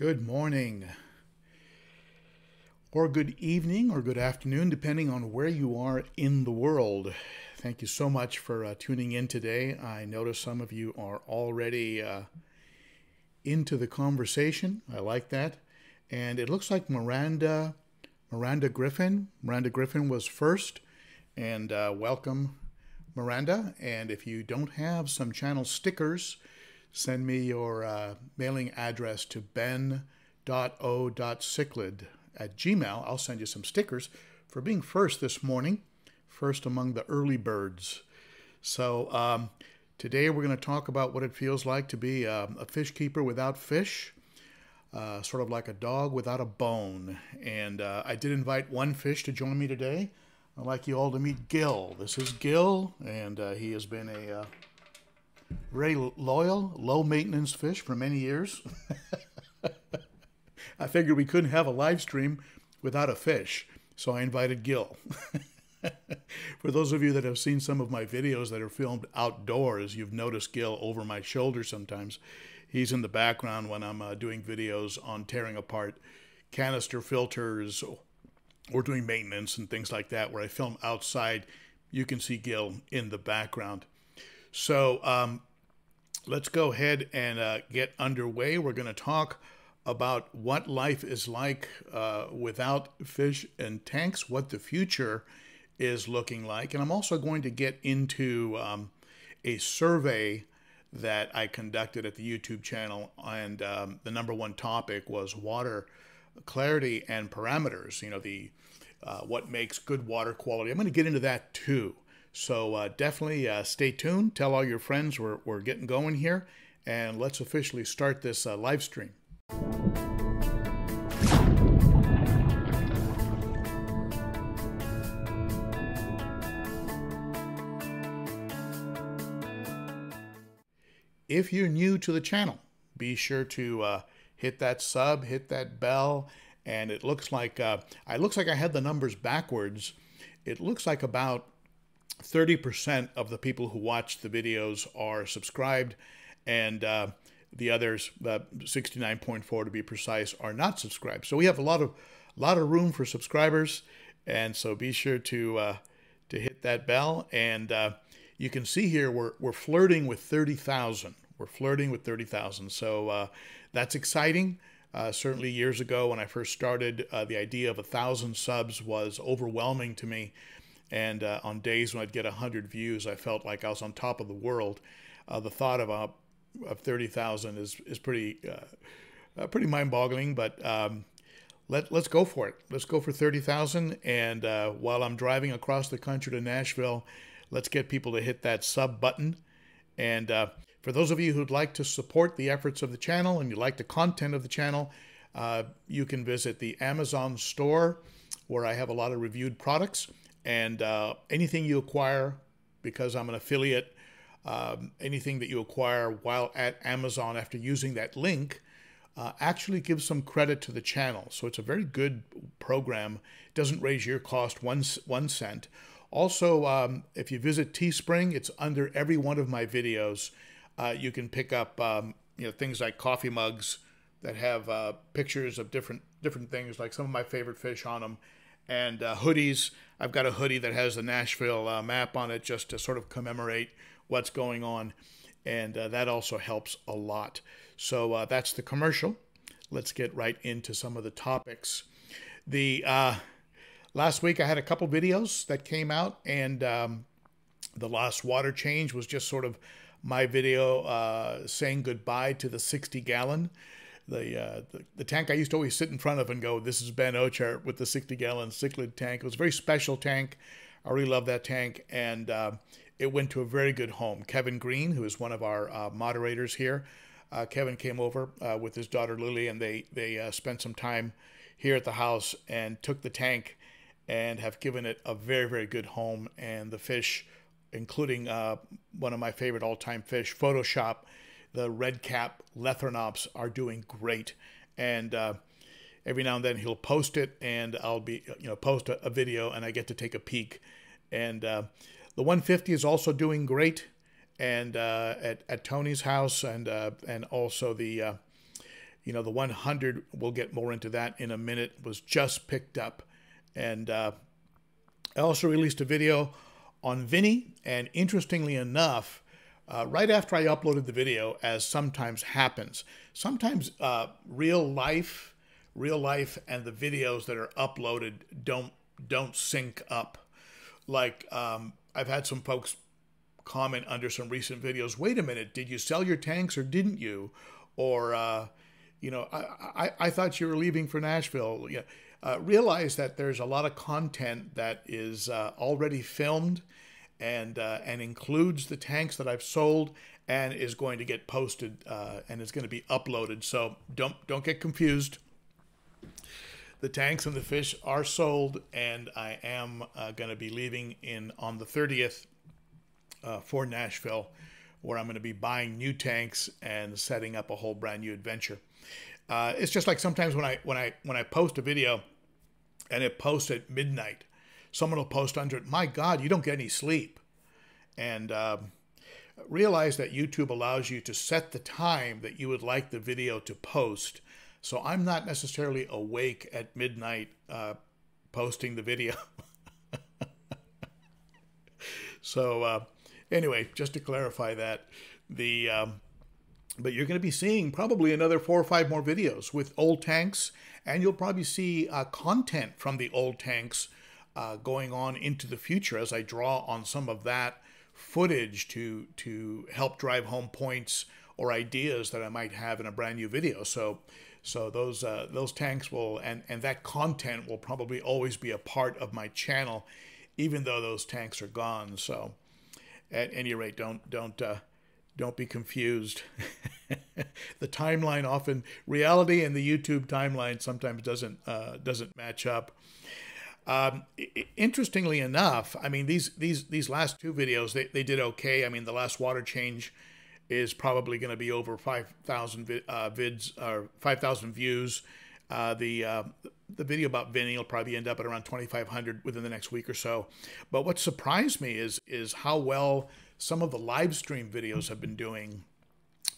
Good morning, or good evening, or good afternoon, depending on where you are in the world. Thank you so much for uh, tuning in today. I notice some of you are already uh, into the conversation. I like that. And it looks like Miranda, Miranda Griffin. Miranda Griffin was first. And uh, welcome, Miranda. And if you don't have some channel stickers, send me your uh, mailing address to ben.o.cichlid at gmail. I'll send you some stickers for being first this morning, first among the early birds. So um, today we're going to talk about what it feels like to be a, um, a fish keeper without fish. Uh, sort of like a dog without a bone. And uh, I did invite one fish to join me today. I'd like you all to meet Gil. This is Gil, and uh, he has been a uh, very loyal, low maintenance fish for many years. I figured we couldn't have a live stream without a fish, so I invited Gil. for those of you that have seen some of my videos that are filmed outdoors, you've noticed Gil over my shoulder sometimes. He's in the background when I'm uh, doing videos on tearing apart canister filters or doing maintenance and things like that, where I film outside. You can see Gil in the background. So um, let's go ahead and uh, get underway. We're going to talk about what life is like uh, without fish and tanks, what the future is looking like. And I'm also going to get into um, a survey that I conducted at the YouTube channel. And um, the number one topic was water clarity and parameters, you know, the uh, what makes good water quality. I'm going to get into that too. So uh, definitely uh, stay tuned. Tell all your friends we're, we're getting going here. And let's officially start this uh, live stream. If you're new to the channel, be sure to uh, hit that sub, hit that bell, and it looks like uh, it looks like I had the numbers backwards. It looks like about 30% of the people who watch the videos are subscribed, and uh, the others, uh, 69.4 to be precise, are not subscribed. So we have a lot of lot of room for subscribers, and so be sure to uh, to hit that bell. And uh, you can see here we're we're flirting with 30,000. We're flirting with 30,000. So uh, that's exciting. Certainly, years ago when I first started, the idea of a thousand subs was overwhelming to me. And uh, on days when I'd get 100 views, I felt like I was on top of the world. Uh, the thought of, uh, of 30,000 is, is pretty, uh, uh, pretty mind boggling, but um, let, let's go for it. Let's go for 30,000. And uh, while I'm driving across the country to Nashville, let's get people to hit that sub button. And for those of you who'd like to support the efforts of the channel and you like the content of the channel, you can visit the Amazon store where I have a lot of reviewed products. And uh, anything you acquire, because I'm an affiliate, um, anything that you acquire while at Amazon after using that link uh, actually gives some credit to the channel. So it's a very good program. It doesn't raise your cost one, one cent. Also, um, if you visit Teespring, it's under every one of my videos. Uh, you can pick up um, you know things like coffee mugs that have uh, pictures of different different things, like some of my favorite fish on them, and uh, hoodies. I've got a hoodie that has the Nashville uh, map on it just to sort of commemorate what's going on. And uh, that also helps a lot. So uh, that's the commercial. Let's get right into some of the topics. The uh, last week I had a couple videos that came out, and um, the last water change was just sort of my video uh, saying goodbye to the 60 gallon the, uh, the, the tank I used to always sit in front of and go, "This is Ben Ochart with the 60 gallon cichlid tank." It was a very special tank. I really love that tank, and uh, it went to a very good home. Kevin Green, who is one of our uh, moderators here, uh, Kevin came over uh, with his daughter Lily, and they they uh, spent some time here at the house and took the tank and have given it a very very good home. And the fish, including one of my favorite all time fish, Photoshop the red cap Lethrinops are doing great. And uh, every now and then he'll post it, and I'll be you know post a, a video, and I get to take a peek. And uh, the 150 is also doing great, and uh, at at Tony's house, and uh, and also the uh, you know, the 100, we'll get more into that in a minute, was just picked up. And uh, I also released a video on Vinny, and interestingly enough, uh, right after I uploaded the video, as sometimes happens, sometimes uh, real life, real life, and the videos that are uploaded don't don't sync up. Like um, I've had some folks comment under some recent videos. Wait a minute, did you sell your tanks or didn't you? Or uh, you know, I, I, I thought you were leaving for Nashville. Yeah. Uh, realize that there's a lot of content that is uh, already filmed and uh, and includes the tanks that I've sold and is going to get posted uh, and is going to be uploaded. So don't don't get confused. The tanks and the fish are sold, and I am uh, going to be leaving in on the 30th uh, for Nashville, where I'm going to be buying new tanks and setting up a whole brand new adventure. Uh, it's just like sometimes when I when I when I post a video, and it posts at midnight someone will post under it, my God, you don't get any sleep. And um, realize that YouTube allows you to set the time that you would like the video to post. So I'm not necessarily awake at midnight uh, posting the video. so uh, anyway, just to clarify that, the um, but you're going to be seeing probably another four or five more videos with old tanks, and you'll probably see uh, content from the old tanks uh, going on into the future as I draw on some of that footage to to help drive home points or ideas that I might have in a brand new video. So so those uh, those tanks will and and that content will probably always be a part of my channel, even though those tanks are gone. So at any rate, don't don't uh, don't be confused. the timeline often reality and the YouTube timeline sometimes doesn't uh, doesn't match up. Um, interestingly enough, I mean these these these last two videos they, they did okay. I mean the last water change is probably going to be over five thousand vid, uh, vids or five thousand views. Uh, the uh, the video about Vinny will probably end up at around 2,500 within the next week or so. But what surprised me is is how well some of the live stream videos have been doing.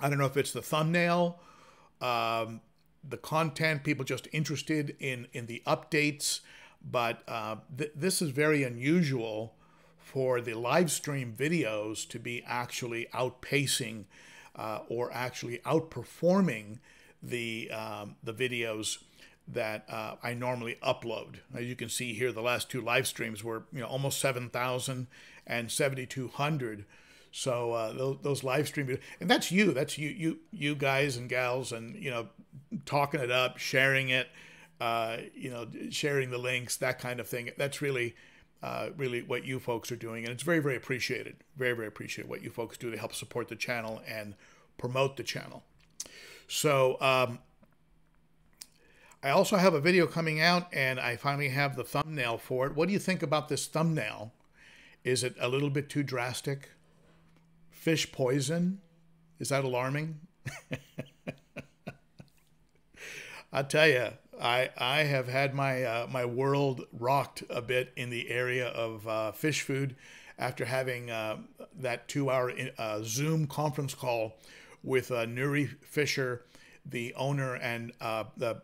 I don't know if it's the thumbnail, um, the content, people just interested in in the updates. But uh, th- this is very unusual for the live stream videos to be actually outpacing uh, or actually outperforming the um, the videos that uh, I normally upload. As you can see here, the last two live streams were you know almost 7,000 and 7,200. So uh, those, those live stream and that's you, that's you, you, you guys and gals, and you know, talking it up, sharing it, uh, you know, sharing the links, that kind of thing. That's really, uh, really what you folks are doing, and it's very, very appreciated. Very, very appreciated what you folks do to help support the channel and promote the channel. So um, I also have a video coming out, and I finally have the thumbnail for it. What do you think about this thumbnail? Is it a little bit too drastic? Fish poison? Is that alarming? I tell you, I I have had my uh, my world rocked a bit in the area of uh, fish food after having uh, that two hour uh, Zoom conference call with uh, Nuri Fisher, the owner and uh, the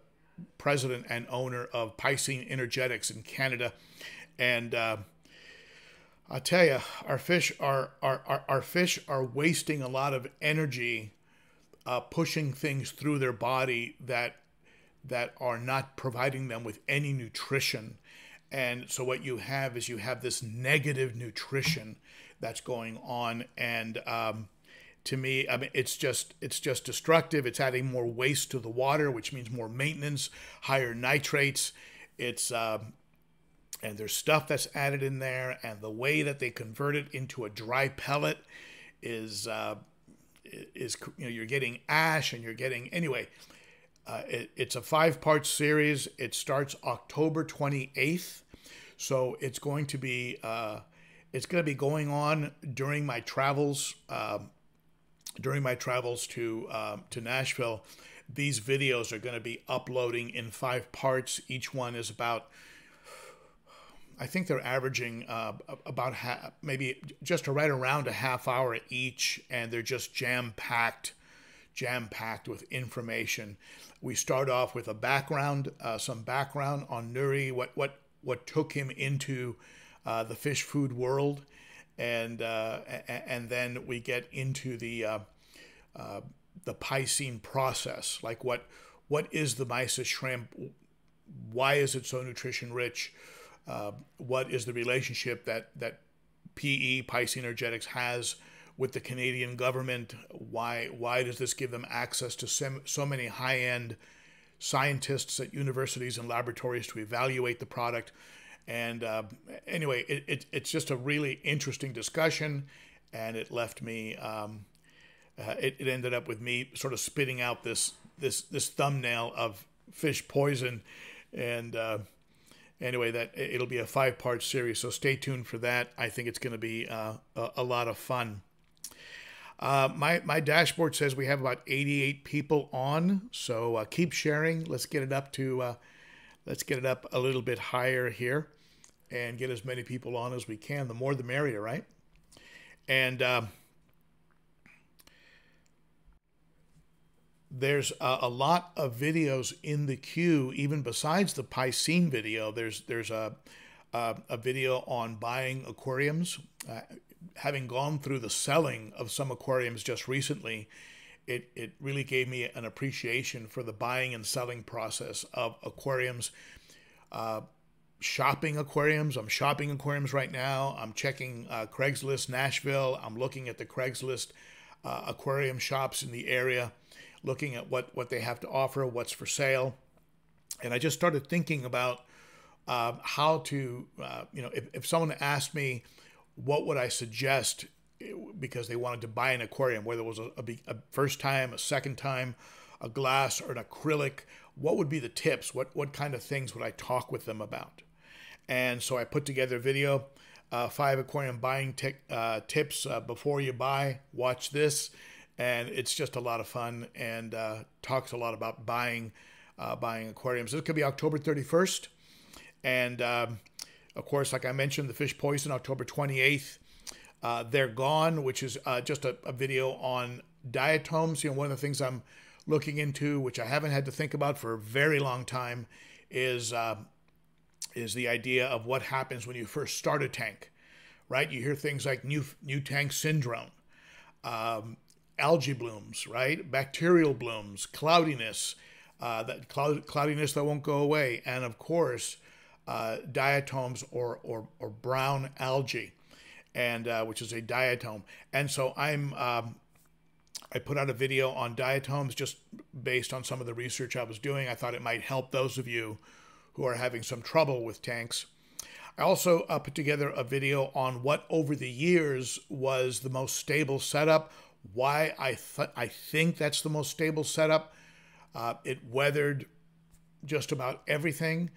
president and owner of Piscine Energetics in Canada, and. I tell you, our fish are, are, are, our fish are wasting a lot of energy pushing things through their body that that are not providing them with any nutrition. And so what you have is you have this negative nutrition that's going on. And um, to me, I mean, it's just it's just destructive. It's adding more waste to the water, which means more maintenance, higher nitrates. It's uh, and there's stuff that's added in there, and the way that they convert it into a dry pellet is uh, is you know you're getting ash and you're getting anyway uh, it, it's a five part series. It starts October 28th. So it's going to be uh, it's going to be going on during my travels um, during my travels to um, to Nashville. These videos are going to be uploading in five parts. Each one is about I think they're averaging uh, about half, maybe just right around a half hour each, and they're just jam packed jam packed with information. We start off with a background, uh, some background on Nuri, what what what took him into uh, the fish food world, and uh, and then we get into the uh, uh, the Piscine process, like what what is the mysis shrimp, why is it so nutrition rich, uh, what is the relationship that that PE Piscine Energetics has with the Canadian government, why why does this give them access to so, so many high end scientists at universities and laboratories to evaluate the product. And uh, anyway, it, it, it's just a really interesting discussion, and it left me. Um, uh, it, it ended up with me sort of spitting out this this this thumbnail of fish poison, and uh, anyway, that it'll be a five part series. So stay tuned for that. I think it's going to be uh, a, a, lot of fun. Uh, my my dashboard says we have about 88 people on, so uh, keep sharing. Let's get it up to uh, let's get it up a little bit higher here, and get as many people on as we can. The more, the merrier, right? And uh, there's a, a, lot of videos in the queue, even besides the Piscine video. There's there's a a, a video on buying aquariums. Having gone through the selling of some aquariums just recently, it, it really gave me an appreciation for the buying and selling process of aquariums. Uh, shopping aquariums. I'm shopping aquariums right now. I'm checking uh, Craigslist Nashville. I'm looking at the Craigslist uh, aquarium shops in the area, looking at what, what they have to offer, what's for sale. And I just started thinking about uh, how to, uh, you know, if, if someone asked me, what would I suggest because they wanted to buy an aquarium, whether it was a, a, a, first time, a second time, a glass, or an acrylic. What would be the tips? What what kind of things would I talk with them about? And so I put together a video, uh, five aquarium buying uh, tips uh, before you buy. Watch this, and it's just a lot of fun and uh, talks a lot about buying uh, buying aquariums. This could be October thirty first, and um, of course, like I mentioned, the fish poison, October 28th. Uh, They're Gone, which is uh, just a, a, video on diatoms. You know, one of the things I'm looking into, which I haven't had to think about for a very long time, is uh, is the idea of what happens when you first start a tank, right? You hear things like new new tank syndrome, um, algae blooms, right? Bacterial blooms, cloudiness, uh, that cloud, cloudiness that won't go away, and of course uh, diatoms or, or, or, brown algae, and uh, which is a diatom. And so I'm um, I put out a video on diatoms just based on some of the research I was doing. I thought it might help those of you who are having some trouble with tanks. I also uh, put together a video on what over the years was the most stable setup, why I, th- I think that's the most stable setup. Uh, it weathered just about everything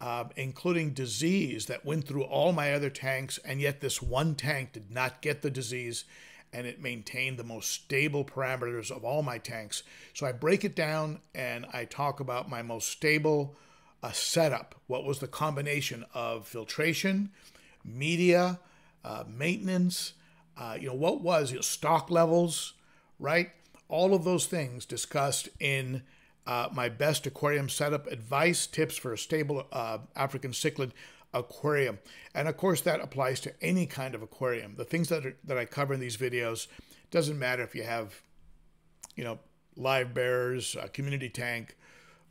uh, including disease that went through all my other tanks, and yet this one tank did not get the disease and it maintained the most stable parameters of all my tanks. So I break it down and I talk about my most stable uh, setup. What was the combination of filtration, media, uh, maintenance, uh, you know, what was you know, stock levels, right? All of those things discussed in uh, my best aquarium setup advice, tips for a stable uh, African cichlid aquarium. And of course, that applies to any kind of aquarium. The things that, are, that I cover in these videos doesn't matter if you have, you know, livebearers, community tank,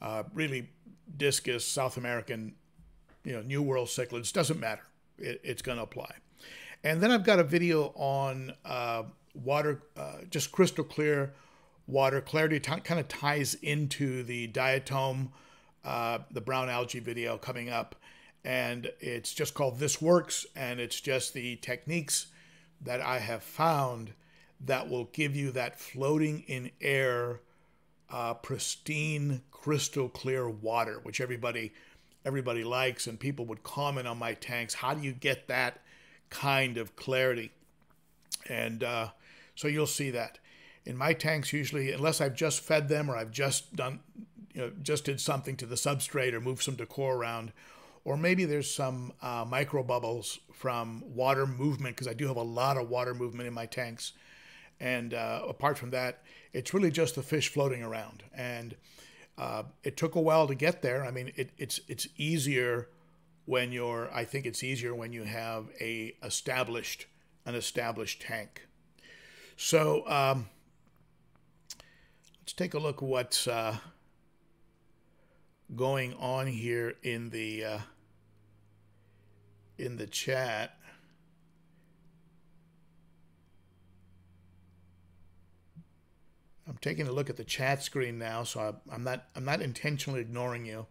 uh, really discus, South American, you know, New World cichlids, doesn't matter. It, it's going to apply. And then I've got a video on uh, water, uh, just crystal clear water. Clarity kind of ties into the diatom, uh, the brown algae video coming up. And it's just called This Works, and it's just the techniques that I have found that will give you that floating in air, uh, pristine, crystal clear water, which everybody everybody likes, and people would comment on my tanks. How do you get that kind of clarity? And uh, so you'll see that in my tanks usually unless I've just fed them or I've just done you know just did something to the substrate or moved some decor around or maybe there's some uh, micro bubbles from water movement because I do have a lot of water movement in my tanks And uh, apart from that, it's really just the fish floating around. And uh, it took a while to get there. I mean, it, it's it's easier when you're. I think it's easier when you have a established an established tank. So um, let's take a look what's uh, going on here in the uh, in the chat. I'm taking a look at the chat screen now, so I'm not I'm not intentionally ignoring you.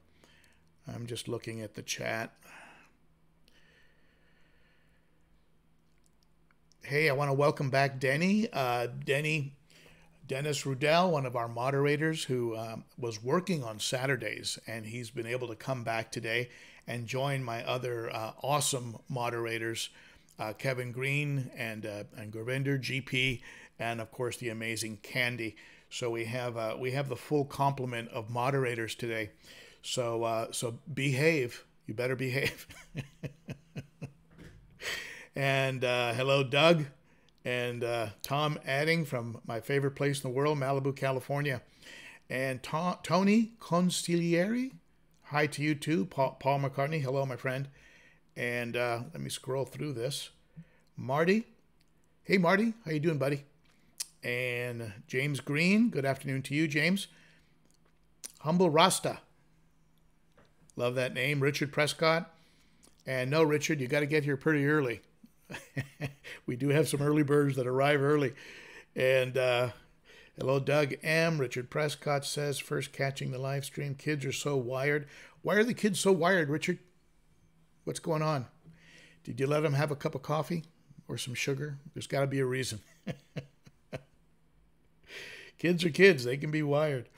I'm just looking at the chat. Hey, I want to welcome back Denny. Uh, Denny, Dennis Rudell, one of our moderators who um, was working on Saturdays, and he's been able to come back today and join my other uh, awesome moderators, uh, Kevin Green and uh, and Gurvinder GP, and of course the amazing Candi. So we have uh, we have the full complement of moderators today. So uh, so behave. You better behave. and uh, hello, Doug, and uh, Tom Adding from my favorite place in the world, Malibu, California, and Tony Consigliere. Hi to you too, Paul, Paul McCartney. Hello, my friend. And uh, let me scroll through this. Marty. Hey, Marty. How you doing, buddy? And James Green, good afternoon to you, James. Humble Rasta. Love that name. Richard Prescott. And no, Richard, you got to get here pretty early. we do have some early birds that arrive early. And uh, hello, Doug M. Richard Prescott says, first catching the live stream. Kids are so wired. Why are the kids so wired, Richard? What's going on? Did you let them have a cup of coffee or some sugar? There's got to be a reason. kids are kids; they can be wired.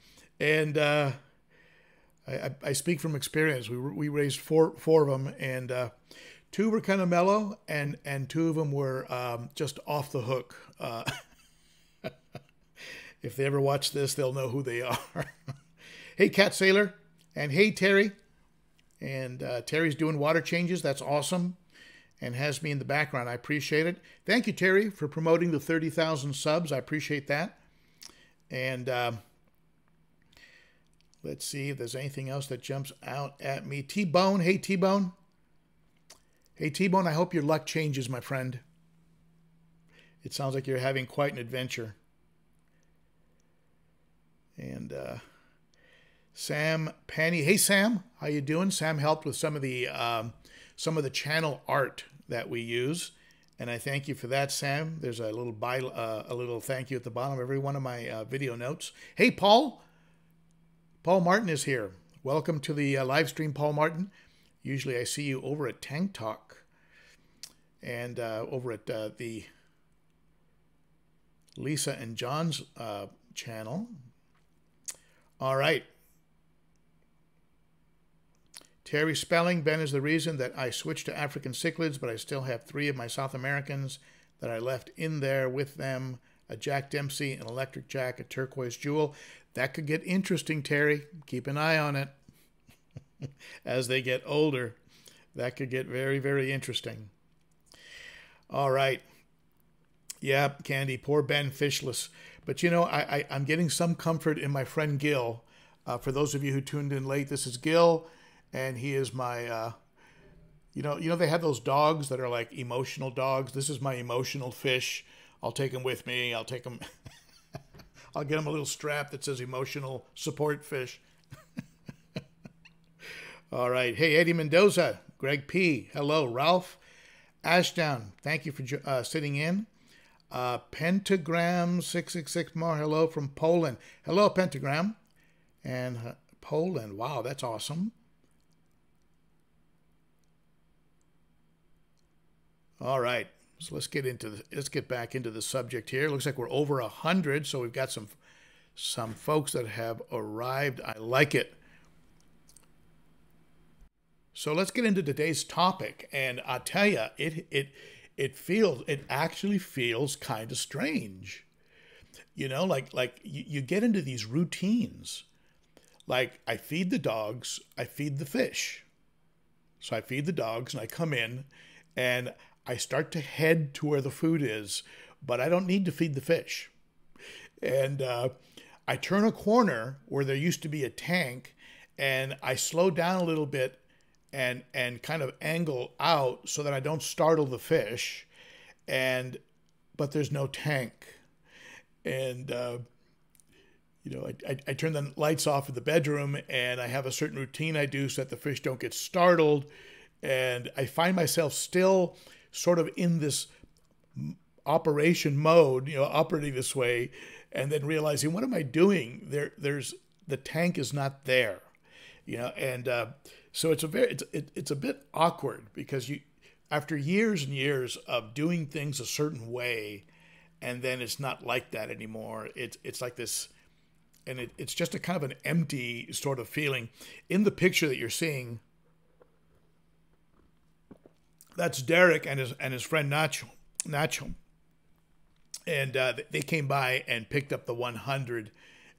And uh, I, I, speak from experience. We we raised four four of them, and uh, two were kind of mellow, and and two of them were um, just off the hook. Uh, if they ever watch this, they'll know who they are. hey, Cat Sailor, and hey, Terry. And uh, Terry's doing water changes. That's awesome and has me in the background. I appreciate it. Thank you, Terry, for promoting the 30,000 subs. I appreciate that. And uh, let's see if there's anything else that jumps out at me. T Bone, hey T Bone. Hey T Bone, I hope your luck changes, my friend. It sounds like you're having quite an adventure. And uh, Sam Penny, hey Sam, how you doing? Sam helped with some of the um, some of the channel art that we use and I thank you for that, Sam. There's a little by, uh, a little thank you at the bottom of every one of my uh, video notes. Hey, Paul. Paul Martin is here. Welcome to the uh, live stream, Paul Martin. Usually I see you over at Tank Talk and uh, over at uh, the Lisa and John's uh, channel. All right. Terry Spelling, Ben is the reason that I switched to African cichlids, but I still have three of my South Americans that I left in there with them a Jack Dempsey, an electric jack, a turquoise jewel. That could get interesting, Terry. Keep an eye on it. As they get older, that could get very, very interesting. All right. Yeah, Candi, poor Ben Fishless. But you know, I, I, am getting some comfort in my friend Gil. Uh, for those of you who tuned in late, this is Gil and he is my uh, you know you know they have those dogs that are like emotional dogs. This is my emotional fish. I'll take him with me. I'll take him i'll get him a little strap that says emotional support fish. All right. Hey eddie mendoza greg p. Hello ralph ashdown thank you for uh, sitting in uh, pentagram 666 more hello from poland hello pentagram and uh, poland wow that's awesome All right. So let's get into the, let's get back into the subject here. Looks like we're over a hundred, so we've got some some folks that have arrived. I like it. So let's get into today's topic, and I tell you, it it it feels it actually feels kind of strange. You know, like like you, you get into these routines. Like I feed the dogs, I feed the fish. So I feed the dogs, and I come in, and I start to head to where the food is, but I don't need to feed the fish. And uh, I turn a corner where there used to be a tank, and I slow down a little bit and and kind of angle out so that I don't startle the fish. And but there's no tank, and uh, you know I, I, I turn the lights off in the bedroom, and I have a certain routine I do so that the fish don't get startled, and I find myself still sort of in this operation mode, you know, operating this way, and then realizing what am I doing? There, there's the tank is not there, you know, and uh, so it's a very it's it, it's a bit awkward because you after years and years of doing things a certain way, and then it's not like that anymore. It's it's like this, and it, it's just a kind of an empty sort of feeling. In the picture that you're seeing, that's Derek and his and his friend Nacho. Nacho and uh, they came by and picked up the 100,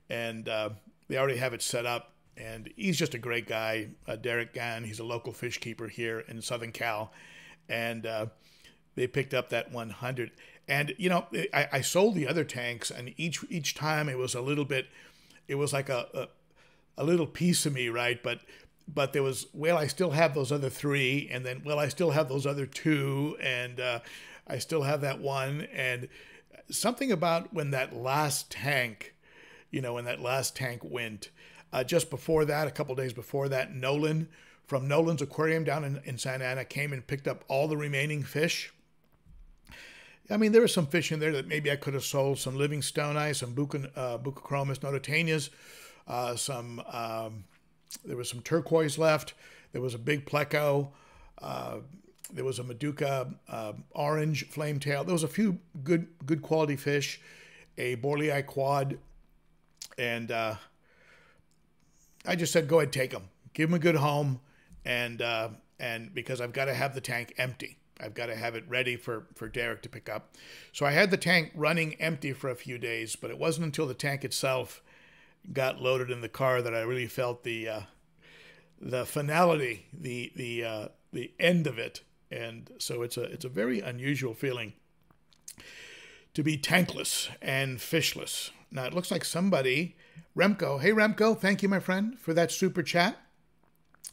and uh, they already have it set up. And he's just a great guy, uh, Derek Gann. He's a local fish keeper here in Southern Cal, and uh, they picked up that 100. And you know, I, I, sold the other tanks, and each each time it was a little bit, it was like a, a, a little piece of me, right? But but there was well, I still have those other three, and then well, I still have those other two, and uh, I still have that one, and something about when that last tank, you know, when that last tank went. Uh, just before that, a couple days before that, Nolan from Nolan's Aquarium down in, in Santa Ana came and picked up all the remaining fish. I mean, there was some fish in there that maybe I could have sold some Livingstoni, some Buca, uh, Buccochromis nototaenias, uh, some, um, there was some turquoise left. There was a big pleco. Uh, there was a Meduca uh, orange flame tail. There was a few good good quality fish, a Borleyi quad, and uh, I just said, go ahead, take them, give them a good home, and uh, and because I've got to have the tank empty. I've got to have it ready for, for Derek to pick up. So I had the tank running empty for a few days, but it wasn't until the tank itself got loaded in the car that I really felt the uh, the finality, the the uh, the end of it and so it's a it's a very unusual feeling to be tankless and fishless. Now it looks like somebody, Remco. Hey Remco, thank you, my friend, for that super chat.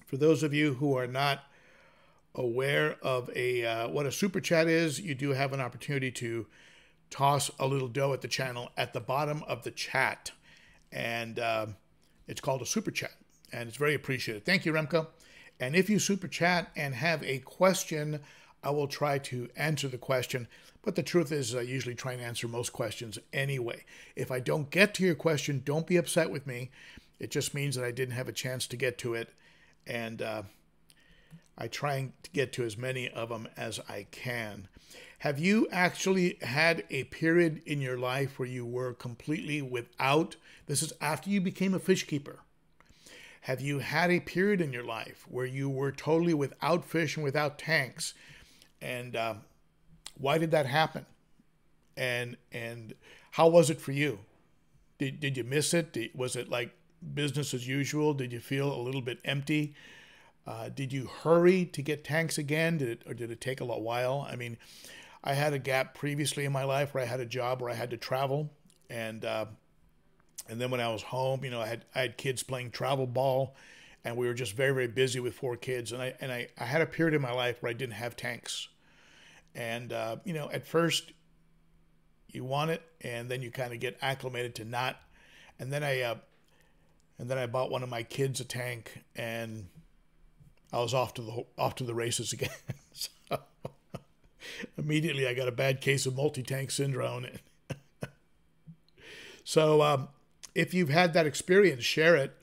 For those of you who are not aware of a uh, what a super chat is, you do have an opportunity to toss a little dough at the channel at the bottom of the chat, and uh, it's called a super chat, and it's very appreciated. Thank you, Remco. And if you super chat and have a question, I will try to answer the question. But the truth is, I usually try and answer most questions anyway. If I don't get to your question, don't be upset with me. It just means that I didn't have a chance to get to it. And uh, I try to get to as many of them as I can. Have you actually had a period in your life where you were completely without? This is after you became a fish keeper. Have you had a period in your life where you were totally without fish and without tanks? And uh, why did that happen? And and how was it for you? Did, did you miss it? Did, was it like business as usual? Did you feel a little bit empty? Uh, did you hurry to get tanks again? Did it, or did it take a little while? I mean, I had a gap previously in my life where I had a job where I had to travel, and uh, and then when I was home, you know, I had I had kids playing travel ball, and we were just very very busy with four kids. And I and I, I had a period in my life where I didn't have tanks, and uh, you know, at first you want it, and then you kind of get acclimated to not. And then I uh, and then I bought one of my kids a tank, and I was off to the off to the races again. so, immediately, I got a bad case of multi-tank syndrome. so um, if you've had that experience, share it.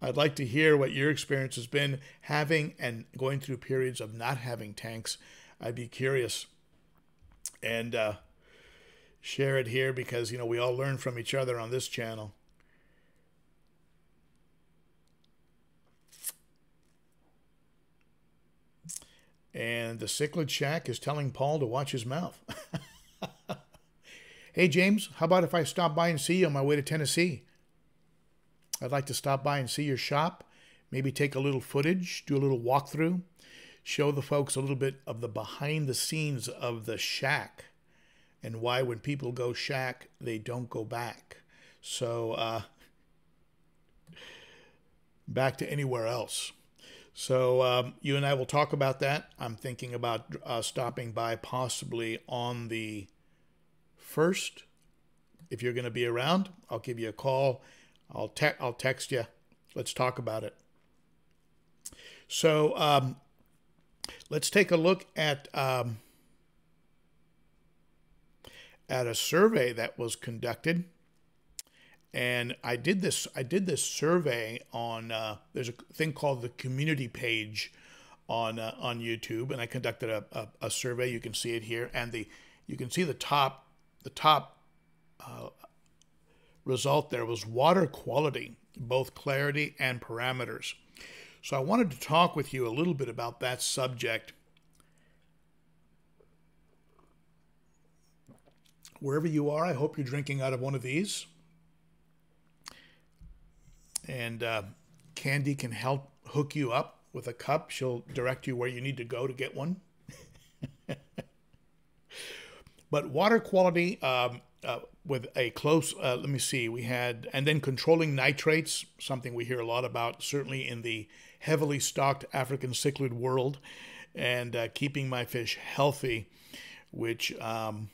I'd like to hear what your experience has been having and going through periods of not having tanks. I'd be curious. And uh, share it here because, you know, we all learn from each other on this channel. And the cichlid shack is telling Paul to watch his mouth. hey, James, how about if I stop by and see you on my way to Tennessee? I'd like to stop by and see your shop, maybe take a little footage, do a little walkthrough, show the folks a little bit of the behind the scenes of the shack. and why when people go shack, they don't go back. So, uh, back to anywhere else. So, um, you and I will talk about that. I'm thinking about uh, stopping by possibly on the first. If you're going to be around, I'll give you a call. I'll, te- I'll text you. Let's talk about it. So, um, let's take a look at. Um, at a survey that was conducted and I did this. I did this survey on. Uh, there's a thing called the community page on uh, on YouTube, and I conducted a, a, a, survey. You can see it here, and the you can see the top the top uh, result there was water quality, both clarity and parameters. So I wanted to talk with you a little bit about that subject wherever you are, I hope you're drinking out of one of these. And uh, Candi can help hook you up with a cup. She'll direct you where you need to go to get one. but water quality um, uh, with a close, uh, let me see, we had, and then controlling nitrates, something we hear a lot about, certainly in the heavily stocked African cichlid world, and uh, keeping my fish healthy, which. Um,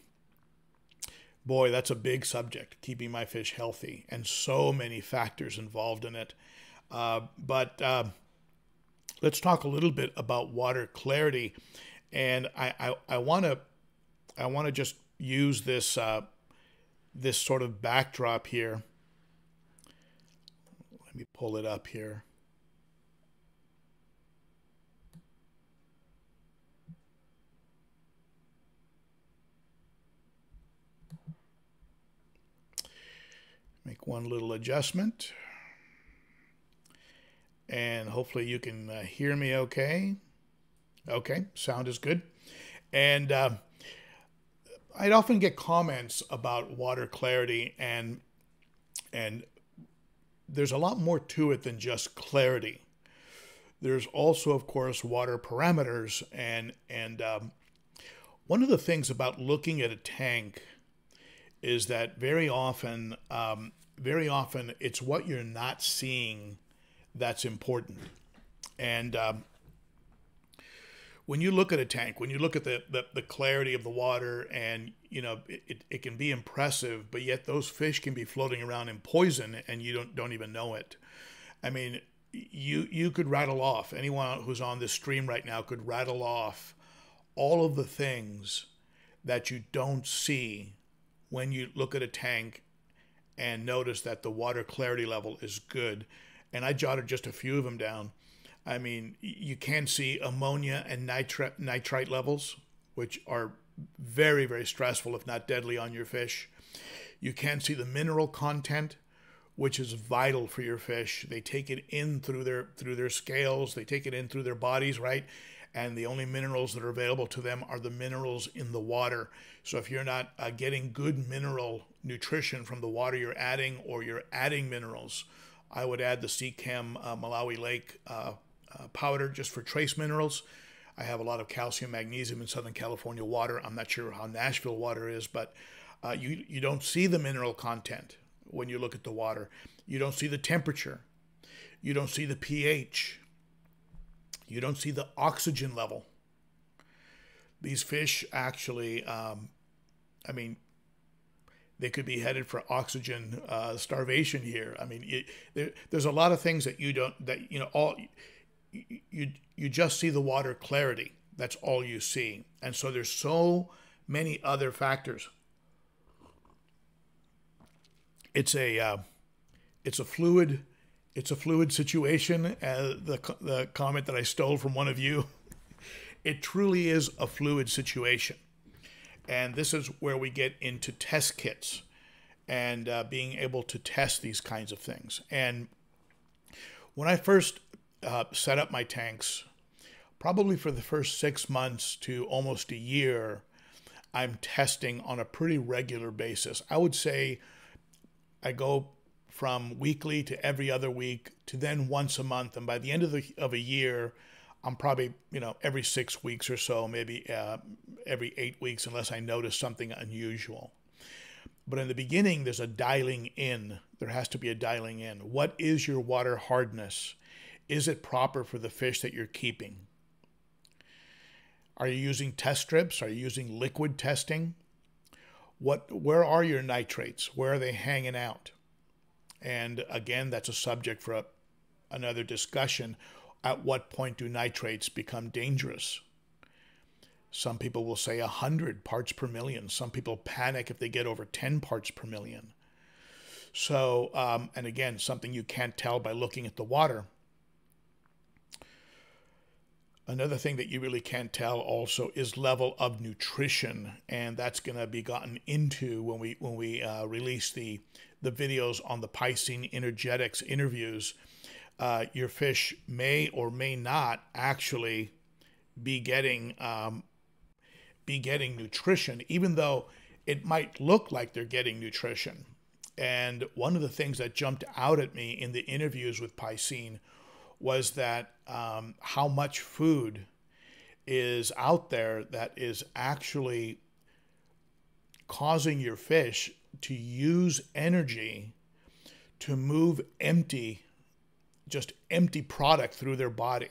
boy, that's a big subject, keeping my fish healthy, and so many factors involved in it. Uh, but uh, let's talk a little bit about water clarity, and I want to I want to just use this uh, this sort of backdrop here. Let me pull it up here. Make one little adjustment. And hopefully you can uh, hear me okay. Okay, sound is good. And uh, I'd often get comments about water clarity and and there's a lot more to it than just clarity. There's also, of course, water parameters and and um, one of the things about looking at a tank is that very often, um, very often, it's what you're not seeing that's important. And um, when you look at a tank, when you look at the, the, the clarity of the water, and you know it, it can be impressive, but yet those fish can be floating around in poison, and you don't don't even know it. I mean, you you could rattle off anyone who's on this stream right now could rattle off all of the things that you don't see when you look at a tank and notice that the water clarity level is good. And I jotted just a few of them down. I mean, you can see ammonia and nitrate, nitrite levels, which are very, very stressful, if not deadly, on your fish. You can see the mineral content, which is vital for your fish. They take it in through their through their scales. They take it in through their bodies, right? And the only minerals that are available to them are the minerals in the water. So if you're not uh, getting good mineral nutrition from the water you're adding, or you're adding minerals, I would add the Seachem uh, Malawi Lake uh, uh, powder just for trace minerals. I have a lot of calcium, magnesium in Southern California water. I'm not sure how Nashville water is, but uh, you you don't see the mineral content when you look at the water. You don't see the temperature. You don't see the pH you don't see the oxygen level. These fish actually, um, I mean, they could be headed for oxygen uh, starvation here. I mean, it, there, there's a lot of things that you don't that you know all you, you just see the water clarity. That's all you see, and so there's so many other factors. It's a uh, it's a fluid it's a fluid situation. Uh, the, the comment that I stole from one of you, it truly is a fluid situation. And this is where we get into test kits and uh, being able to test these kinds of things. And when I first uh, set up my tanks, probably for the first six months to almost a year, I'm testing on a pretty regular basis. I would say I go from weekly to every other week to then once a month. And by the end of, the, of a year, I'm probably, you know, every six weeks or so, maybe uh, every eight weeks, unless I notice something unusual. But in the beginning, there's a dialing in. There has to be a dialing in. What is your water hardness? Is it proper for the fish that you're keeping? Are you using test strips? Are you using liquid testing? What, where are your nitrates? Where are they hanging out? And again, that's a subject for a, another discussion. At what point do nitrates become dangerous? Some people will say 100 parts per million. Some people panic if they get over 10 parts per million. So, um, and again, something you can't tell by looking at the water. Another thing that you really can't tell also is level of nutrition, and that's going to be gotten into when we when we uh, release the the videos on the Piscine Energetics interviews. Uh, your fish may or may not actually be getting um, be getting nutrition, even though it might look like they're getting nutrition. And one of the things that jumped out at me in the interviews with Piscine was that um, how much food is out there that is actually causing your fish to use energy to move empty, just empty product through their body.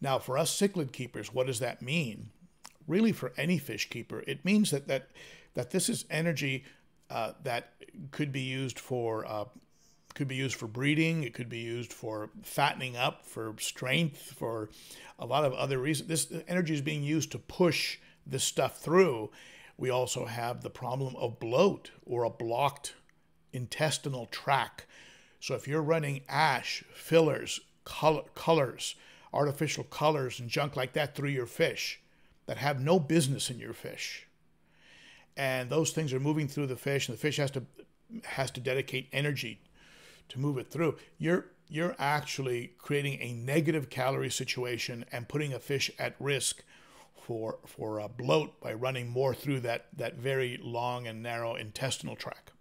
Now, for us cichlid keepers, what does that mean? Really, for any fish keeper, it means that that that this is energy uh, that could be used for uh, could be used for breeding. It could be used for fattening up, for strength, for a lot of other reasons. This energy is being used to push this stuff through. We also have the problem of bloat or a blocked intestinal tract. So if you're running ash, fillers, color, colors, artificial colors, and junk like that through your fish that have no business in your fish, and those things are moving through the fish, and the fish has to has to dedicate energy to move it through. You're you're actually creating a negative calorie situation and putting a fish at risk for for a bloat by running more through that that very long and narrow intestinal tract.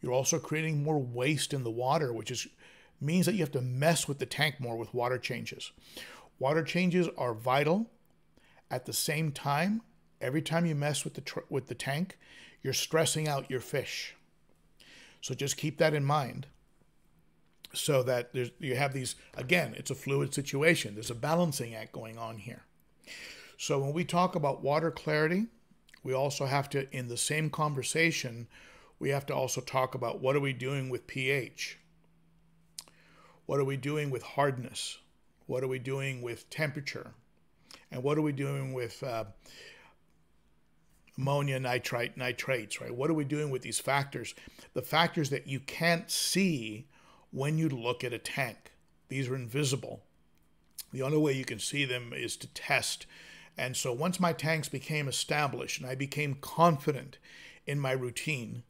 You're also creating more waste in the water, which is means that you have to mess with the tank more with water changes. Water changes are vital. At the same time, every time you mess with the with the tank, you're stressing out your fish. So just keep that in mind so that you have these, again, it's a fluid situation. There's a balancing act going on here. So when we talk about water clarity, we also have to, in the same conversation, we have to also talk about what are we doing with pH? What are we doing with hardness? What are we doing with temperature? And what are we doing with uh, ammonia, nitrite, nitrates, right? What are we doing with these factors? The factors that you can't see when you look at a tank. These are invisible. The only way you can see them is to test. And so once my tanks became established and I became confident in my routine,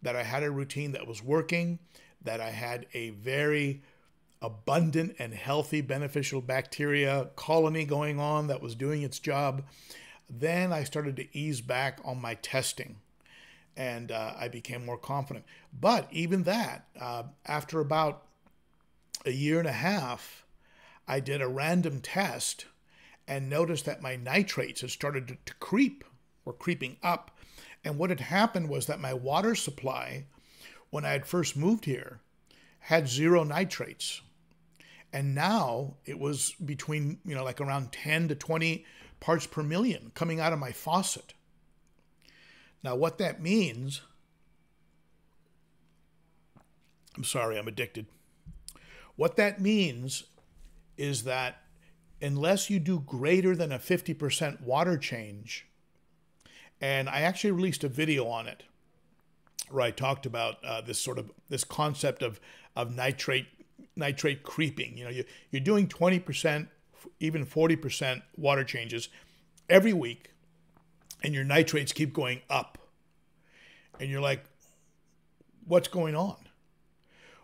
that I had a routine that was working, that I had a very abundant and healthy beneficial bacteria colony going on that was doing its job, then I started to ease back on my testing and uh, I became more confident. But even that, uh, after about a year and a half, I did a random test and noticed that my nitrates had started to, to creep, were creeping up. And what had happened was that my water supply, when I had first moved here, had zero nitrates. And now it was between, you know, like around 10 to 20 parts per million coming out of my faucet. Now, what that means, I'm sorry, I'm addicted. What that means is that unless you do greater than a 50% water change, and I actually released a video on it where I talked about uh, this sort of this concept of of nitrate nitrate creeping. You know, you, you're doing 20%, even 40% water changes every week and your nitrates keep going up. And you're like, what's going on?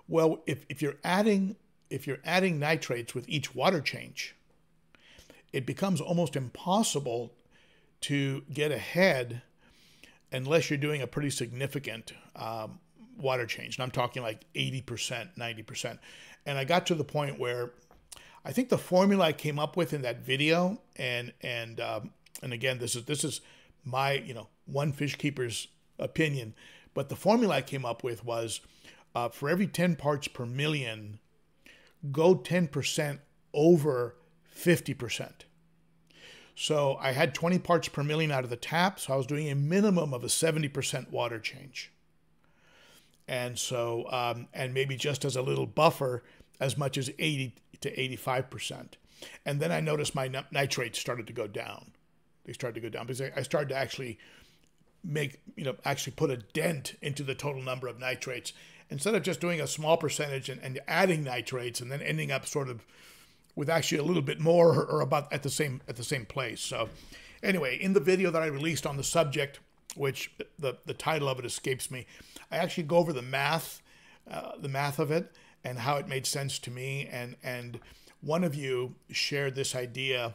Well, if, if you're adding if you're adding nitrates with each water change, it becomes almost impossible to get ahead unless you're doing a pretty significant um, water change. And I'm talking like 80%, 90%. And I got to the point where I think the formula I came up with in that video, and and um, and again, this is this is my you know one fish keeper's opinion, but the formula I came up with was uh, for every 10 parts per million, go 10% over 50%. So I had 20 parts per million out of the tap, so I was doing a minimum of a 70% water change. And so, um, and maybe just as a little buffer, as much as 80 to 85%. And then I noticed my nitrates started to go down. They started to go down because I started to actually make, you know, actually put a dent into the total number of nitrates instead of just doing a small percentage and, and adding nitrates and then ending up sort of with actually a little bit more or, about at the same at the same place. So anyway, in the video that I released on the subject, which the, the title of it escapes me, I actually go over the math, uh, the math of it and how it made sense to me. And, and one of you shared this idea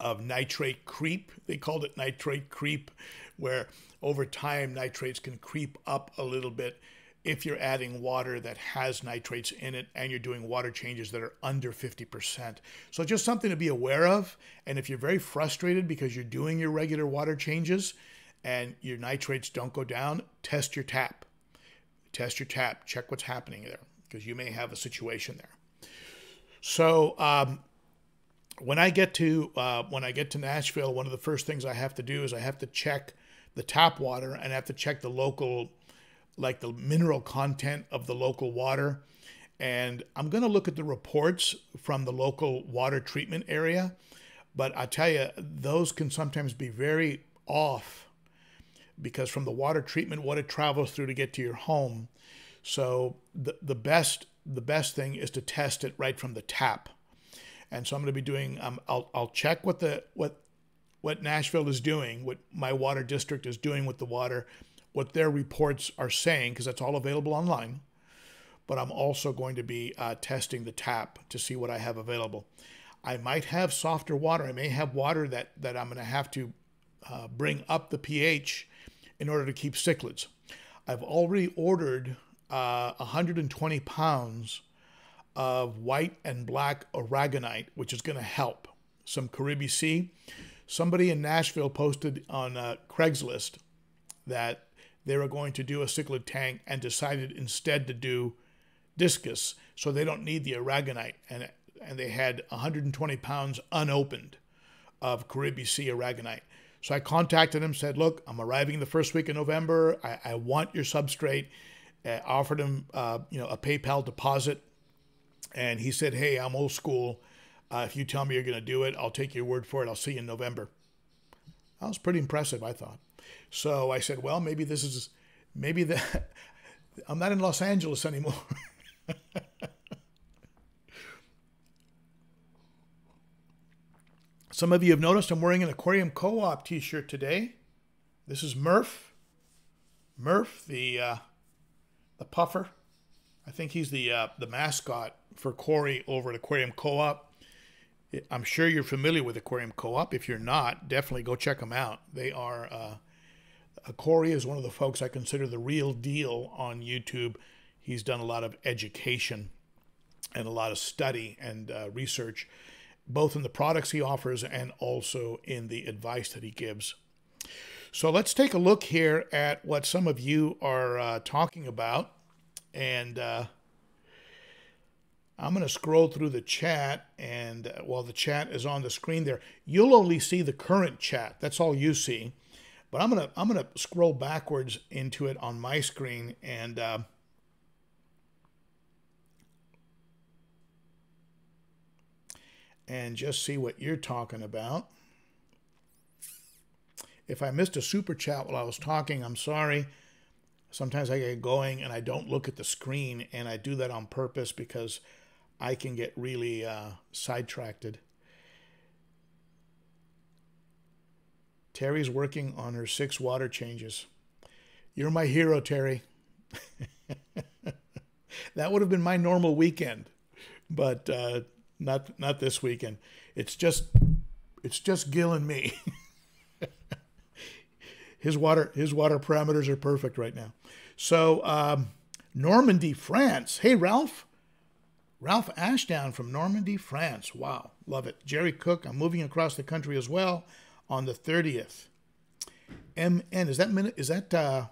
of nitrate creep. They called it nitrate creep, where over time nitrates can creep up a little bit if you're adding water that has nitrates in it and you're doing water changes that are under 50%. So just something to be aware of. And if you're very frustrated because you're doing your regular water changes and your nitrates don't go down, test your tap. Test your tap, check what's happening there because you may have a situation there. So um, when I get to uh, when I get to Nashville, one of the first things I have to do is I have to check the tap water and I have to check the local like the mineral content of the local water. And I'm going to look at the reports from the local water treatment area. But I tell you, those can sometimes be very off because from the water treatment, what it travels through to get to your home. So the, the best the best thing is to test it right from the tap. And so I'm going to be doing. Um, I'll I'll check what the what what Nashville is doing, what my water district is doing with the water, what their reports are saying, because that's all available online. But I'm also going to be uh, testing the tap to see what I have available. I might have softer water. I may have water that, that I'm going to have to uh, bring up the pH in order to keep cichlids. I've already ordered uh, 120 pounds of white and black aragonite, which is going to help. Some Caribbean Sea. Somebody in Nashville posted on uh, Craigslist that they were going to do a cichlid tank and decided instead to do discus so they don't need the aragonite and and they had 120 pounds unopened of Caribbean Sea aragonite. So I contacted him, said, "Look, I'm arriving the first week of November. I, I want your substrate." Uh, offered him, uh, you know, a PayPal deposit, and he said, "Hey, I'm old school. Uh, if you tell me you're going to do it, I'll take your word for it. I'll see you in November." That was pretty impressive, I thought. So I said, well, maybe this is, maybe that, I'm not in Los Angeles anymore. Some of you have noticed I'm wearing an Aquarium Co-op t-shirt today. This is Murph. Murph, the uh, the puffer. I think he's the uh, the mascot for Corey over at Aquarium Co-op. I'm sure you're familiar with Aquarium Co-op. If you're not, definitely go check them out. They are uh, Corey is one of the folks I consider the real deal on YouTube. He's done a lot of education and a lot of study and uh, research, both in the products he offers and also in the advice that he gives. So let's take a look here at what some of you are uh, talking about. And uh, I'm going to scroll through the chat. And uh, while the chat is on the screen there, you'll only see the current chat. That's all you see. But I'm gonna I'm gonna scroll backwards into it on my screen and uh, and just see what you're talking about. If I missed a super chat while I was talking, I'm sorry. Sometimes I get going and I don't look at the screen, and I do that on purpose because I can get really uh, sidetracked. Terry's working on her six water changes. You're my hero, Terry. that would have been my normal weekend, but uh, not not this weekend. It's just it's just Gil and me. his water his water parameters are perfect right now. So um, Normandy, France. Hey, Ralph. Ralph Ashdown from Normandy, France. Wow, love it. Jerry Cook, I'm moving across the country as well on the 30th. MN, is that is that uh,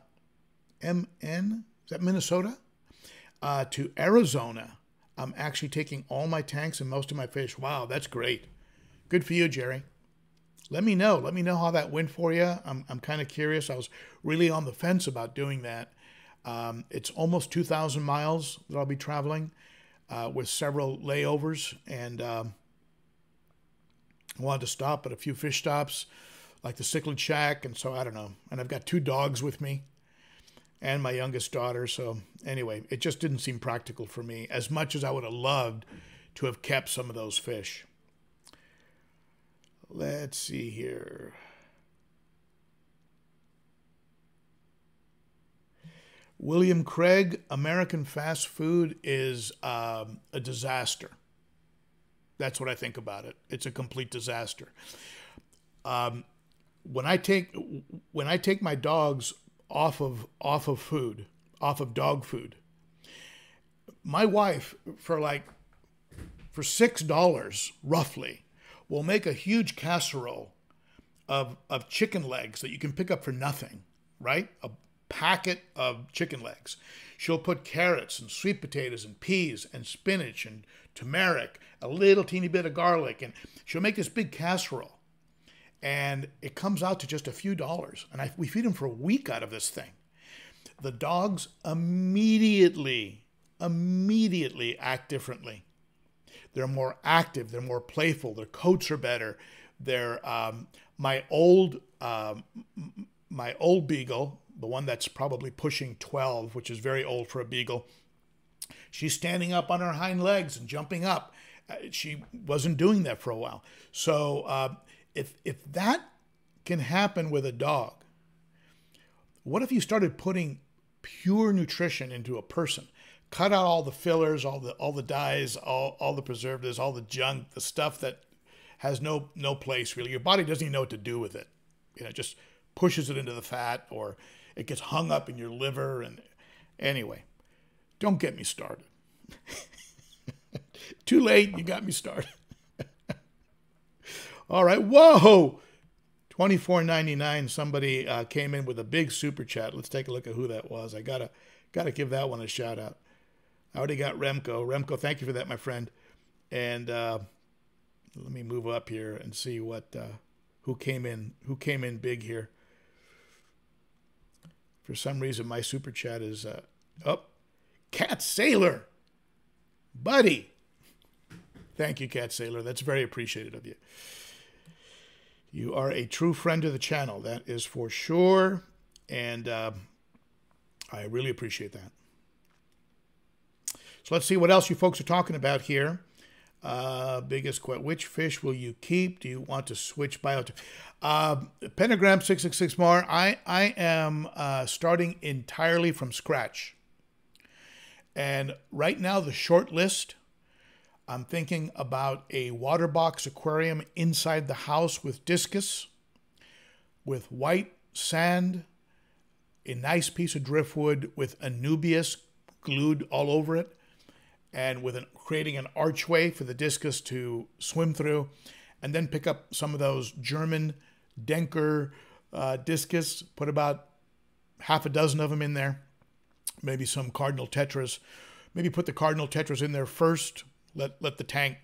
MN? Is that Minnesota? Uh, to Arizona. I'm actually taking all my tanks and most of my fish. Wow, that's great. Good for you, Jerry. Let me know. Let me know how that went for you. I'm, I'm kind of curious. I was really on the fence about doing that. Um, it's almost 2,000 miles that I'll be traveling uh, with several layovers. And um, I wanted to stop at a few fish stops like the Cichlid Shack. And so I don't know. And I've got two dogs with me and my youngest daughter. So anyway, it just didn't seem practical for me as much as I would have loved to have kept some of those fish. Let's see here. William Craig, American fast food is um, a disaster. That's what I think about it. It's a complete disaster. Um, when I take when I take my dogs off of off of food, off of dog food, my wife for like for six dollars roughly will make a huge casserole of of chicken legs that you can pick up for nothing, right? A packet of chicken legs. She'll put carrots and sweet potatoes and peas and spinach and turmeric, a little teeny bit of garlic, and she'll make this big casserole and it comes out to just a few dollars. And I, we feed them for a week out of this thing. The dogs immediately, immediately act differently. They're more active. They're more playful. Their coats are better. They're um, my old um, my old beagle, the one that's probably pushing 12, which is very old for a beagle. She's standing up on her hind legs and jumping up. Uh, she wasn't doing that for a while. So uh, if if that can happen with a dog, what if you started putting pure nutrition into a person? Cut out all the fillers, all the all the dyes, all, all the preservatives, all the junk, the stuff that has no no place really. Your body doesn't even know what to do with it. You know, just pushes it into the fat or it gets hung up in your liver and anyway, don't get me started. Too late, you got me started. All right. Whoa. Twenty four ninety nine. Somebody uh, came in with a big super chat. Let's take a look at who that was. I gotta gotta give that one a shout out. I already got Remco. Remco, thank you for that, my friend. And uh, let me move up here and see what uh, who came in who came in big here. For some reason, my super chat is uh, up. Cat Sailor, buddy. Thank you, Cat Sailor. That's very appreciated of you. You are a true friend of the channel, that is for sure. And uh, I really appreciate that. So let's see what else you folks are talking about here. Uh, biggest question: Which fish will you keep? Do you want to switch bio? Uh, Pentagram six six six Mar. I I am uh, starting entirely from scratch, and right now the short list I'm thinking about a water box aquarium inside the house with discus, with white sand, a nice piece of driftwood with Anubias glued all over it, and with an, creating an archway for the discus to swim through, and then pick up some of those German Stendker uh, discus, put about half a dozen of them in there, maybe some Cardinal Tetras. Maybe put the Cardinal Tetras in there first, let let the tank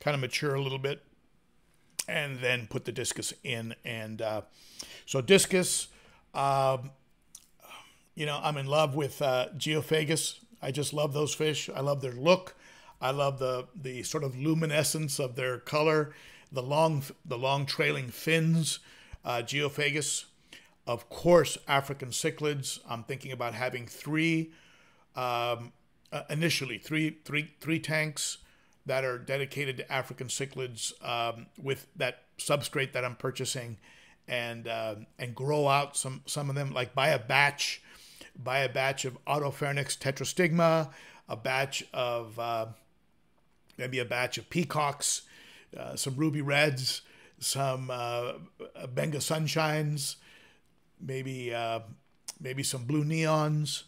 kind of mature a little bit, and then put the discus in. And uh, so discus, um, you know, I'm in love with uh, Geophagus. I just love those fish. I love their look. I love the the sort of luminescence of their color, the long the long trailing fins. Uh, Geophagus, of course, African cichlids. I'm thinking about having three. Um, uh, initially, three, three, three tanks that are dedicated to African cichlids um, with that substrate that I'm purchasing, and uh, and grow out some some of them. Like buy a batch, buy a batch of Otopharynx tetrastigma, a batch of uh, maybe a batch of peacocks, uh, some ruby reds, some uh, Benga sunshines, maybe uh, maybe some blue neons.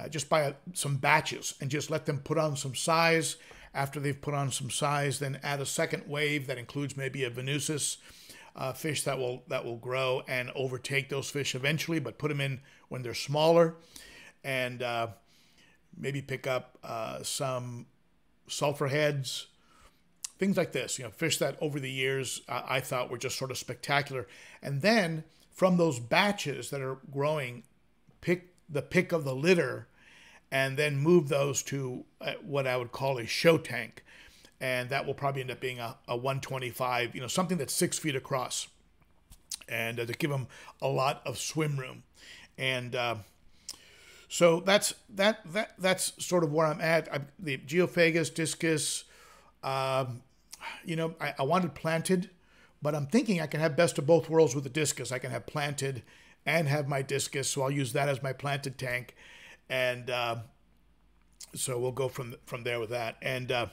uh, just buy some batches and just let them put on some size. After they've put on some size, then add a second wave that includes maybe a Venustus uh, fish that will that will grow and overtake those fish eventually. But put them in when they're smaller, and uh, maybe pick up uh, some sulfur heads, things like this. You know, fish that over the years I thought were just sort of spectacular, and then from those batches that are growing, pick the pick of the litter and then move those to uh, what I would call a show tank. And that will probably end up being a, a 125, you know, something that's six feet across. And uh, to give them a lot of swim room. And uh, so that's that that that's sort of where I'm at. I, the Geophagus, discus, um, you know, I, I wanted planted, but I'm thinking I can have best of both worlds with the discus. I can have planted and have my discus, so I'll use that as my planted tank and uh, so we'll go from from there with that. And uh,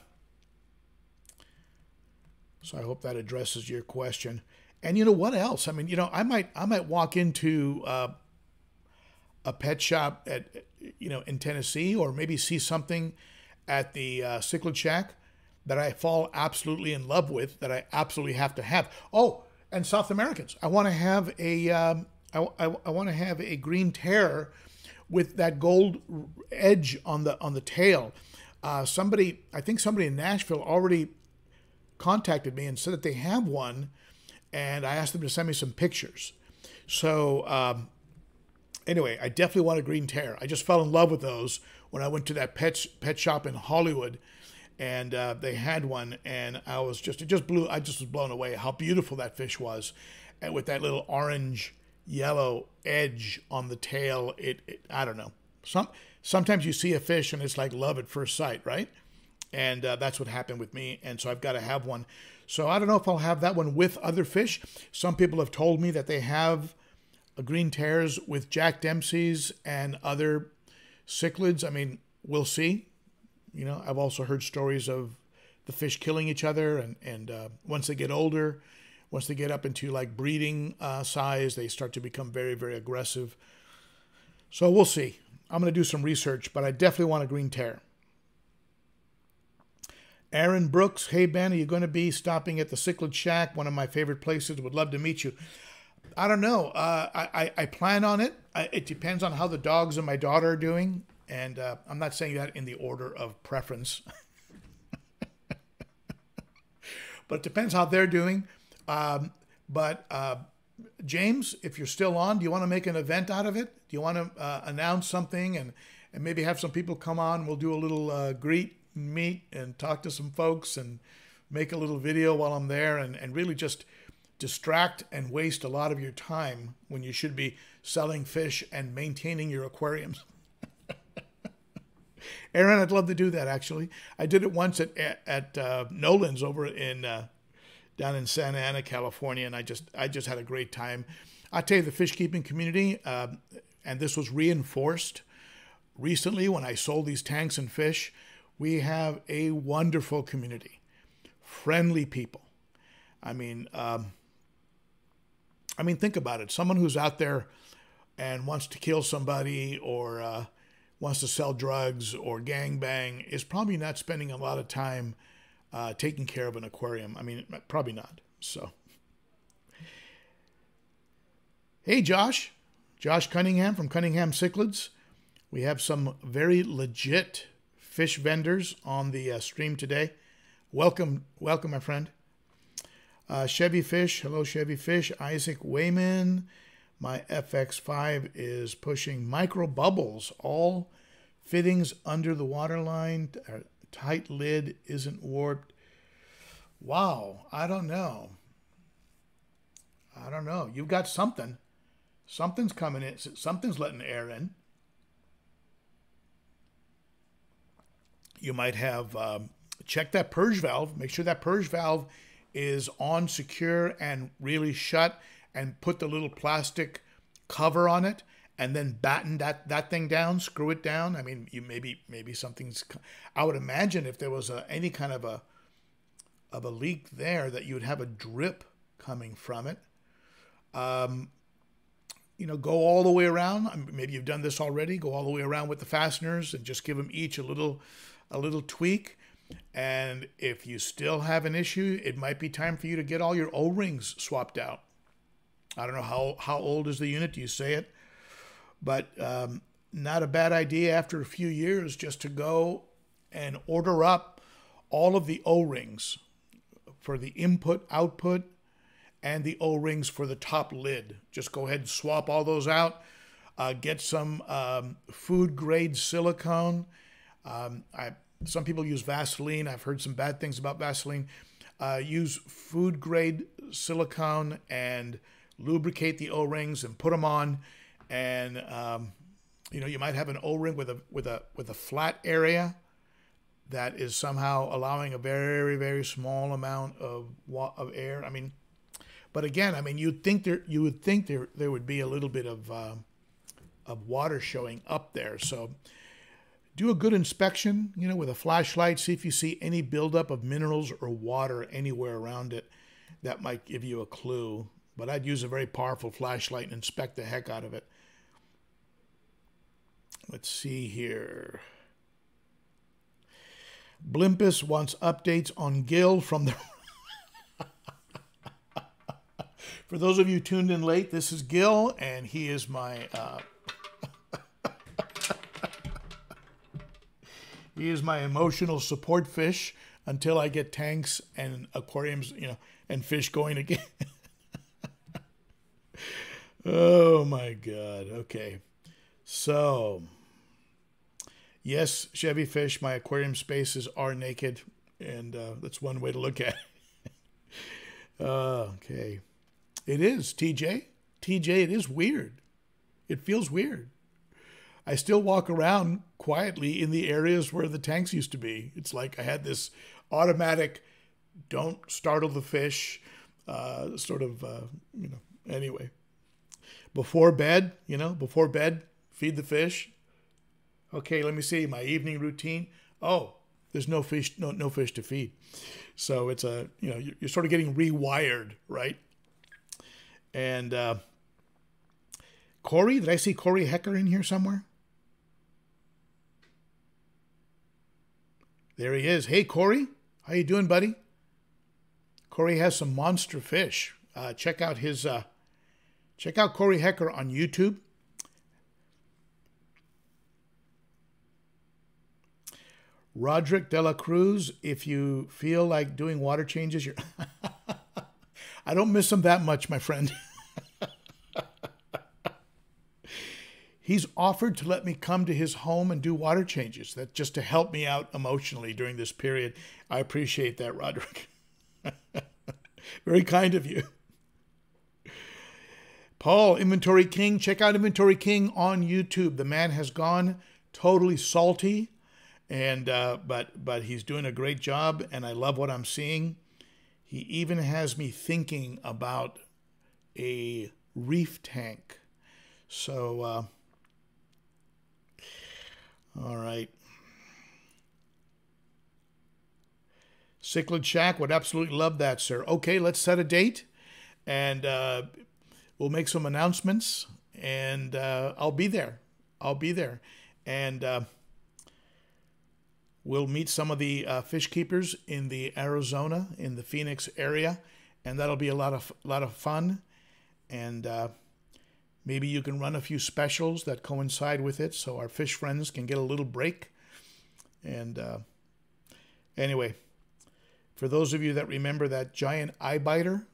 so I hope that addresses your question. And you know what else? I mean, you know, I might I might walk into uh, a pet shop at you know in Tennessee, or maybe see something at the uh, Cichlid Shack that I fall absolutely in love with, that I absolutely have to have. Oh, and South Americans, I want to have a um, I, I, I want to have a green terror with that gold edge on the on the tail. Uh, somebody, I think somebody in Nashville already contacted me and said that they have one, and I asked them to send me some pictures. So um, anyway, I definitely want a green terror. I just fell in love with those when I went to that pet pet shop in Hollywood, and uh, they had one, and I was just it just blew. I just was blown away how beautiful that fish was, and with that little orange yellow edge on the tail. It, it, I don't know. Some sometimes you see a fish and it's like love at first sight, right? And uh, that's what happened with me. And so I've got to have one. So I don't know if I'll have that one with other fish. Some people have told me that they have a green terrors with Jack Dempsey's and other cichlids. I mean, we'll see. You know, I've also heard stories of the fish killing each other, and and uh, once they get older, once they get up into like breeding uh, size, they start to become very, very aggressive. So we'll see. I'm going to do some research, but I definitely want a green terror. Aaron Brooks, hey Ben, are you going to be stopping at the Cichlid Shack, one of my favorite places? Would love to meet you. I don't know. Uh, I, I, I, plan on it. I, it depends on how the dogs and my daughter are doing. And uh, I'm not saying that in the order of preference, but it depends how they're doing. Um, but uh, James, if you're still on, do you want to make an event out of it? Do you want to uh, announce something and, and maybe have some people come on? We'll do a little uh, greet, meet, and talk to some folks and make a little video while I'm there and, and really just distract and waste a lot of your time when you should be selling fish and maintaining your aquariums. Aaron, I'd love to do that actually. I did it once at, at, uh, Nolan's over in uh, down in Santa Ana, California, and I just I just had a great time. I tell you, the fish keeping community, uh, and this was reinforced recently when I sold these tanks and fish. We have a wonderful community, friendly people. I mean, um, I mean, think about it. Someone who's out there and wants to kill somebody or uh, wants to sell drugs or gang bang is probably not spending a lot of time uh, taking care of an aquarium. I mean, probably not. So, hey, Josh, Josh Cunningham from Cunningham Cichlids. We have some very legit fish vendors on the uh, stream today. Welcome, welcome, my friend. Uh, Chevy Fish, hello, Chevy Fish. Isaac Wayman, my FX5 is pushing micro bubbles, all fittings under the waterline tight lid isn't warped. Wow, I don't know. I don't know. You've got something. Something's coming in. Something's letting air in. You might have um, check that purge valve. Make sure that purge valve is on secure and really shut and put the little plastic cover on it and then batten that that thing down, screw it down. I mean, you maybe maybe something's. I would imagine if there was a, any kind of a of a leak there, that you would have a drip coming from it. Um, you know, go all the way around. Maybe you've done this already. Go all the way around with the fasteners and just give them each a little, a little tweak. And if you still have an issue, it might be time for you to get all your O-rings swapped out. I don't know how how old is the unit. You say it? But um, not a bad idea after a few years just to go and order up all of the O-rings for the input output and the O-rings for the top lid. Just go ahead and swap all those out. Uh, get some um, food grade silicone. Um, I, some people use Vaseline. I've heard some bad things about Vaseline. Uh, use food grade silicone and lubricate the O-rings and put them on. And um, you know you might have an O-ring with a with a with a flat area that is somehow allowing a very very small amount of of air. I mean, but again, I mean, you'd think there you would think there there would be a little bit of uh, of water showing up there. So do a good inspection, you know, with a flashlight. See if you see any buildup of minerals or water anywhere around it. That might give you a clue. But I'd use a very powerful flashlight and inspect the heck out of it. Let's see here. Blimpus wants updates on Gil from the. For those of you tuned in late, this is Gil, and he is my. Uh... he is my emotional support fish until I get tanks and aquariums, you know, and fish going again. oh my God. Okay. So. Yes, Chevy fish, my aquarium spaces are naked, and uh, that's one way to look at it. uh, okay. It is, TJ. TJ, it is weird. It feels weird. I still walk around quietly in the areas where the tanks used to be. It's like I had this automatic don't startle the fish uh, sort of, uh, you know, anyway. Before bed, you know, before bed, feed the fish, Okay, let me see my evening routine. Oh, there's no fish, no no fish to feed. So it's a you know you're, sort of getting rewired, right? And uh, Corey, did I see Corey Hecker in here somewhere? There he is. Hey Corey, how you doing, buddy? Corey has some monster fish. Uh, check out his uh, check out Corey Hecker on YouTube. Roderick De La Cruz, if you feel like doing water changes, you're. I don't miss him that much, my friend. He's offered to let me come to his home and do water changes. That just to help me out emotionally during this period. I appreciate that, Roderick. Very kind of you. Paul, Inventory King, check out Inventory King on YouTube. The man has gone totally salty and uh, but but he's doing a great job, and I love what I'm seeing. He even has me thinking about a reef tank. So, uh, all right. Cichlid Shack would absolutely love that, sir. Okay, let's set a date, and uh, we'll make some announcements, and uh, I'll be there. I'll be there, and uh, We'll meet some of the uh, fish keepers in the Arizona, in the Phoenix area, and that'll be a lot of lot of fun. And uh, maybe you can run a few specials that coincide with it, so our fish friends can get a little break. And uh, anyway, for those of you that remember that giant eye biter,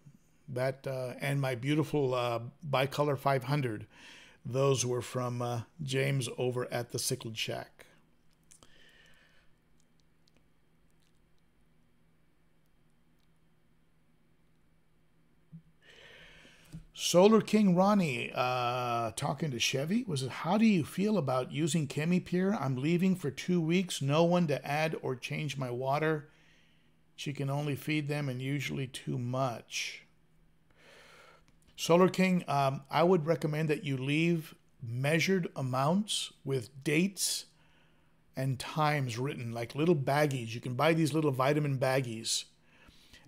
that uh, and my beautiful uh, bicolor 500, those were from uh, James over at the Cichlid Shack. Solar King Ronnie uh, talking to Chevy was it? How do you feel about using ChemiPure? I'm leaving for two weeks. No one to add or change my water. She can only feed them and usually too much. Solar King, um, I would recommend that you leave measured amounts with dates and times written, like little baggies. You can buy these little vitamin baggies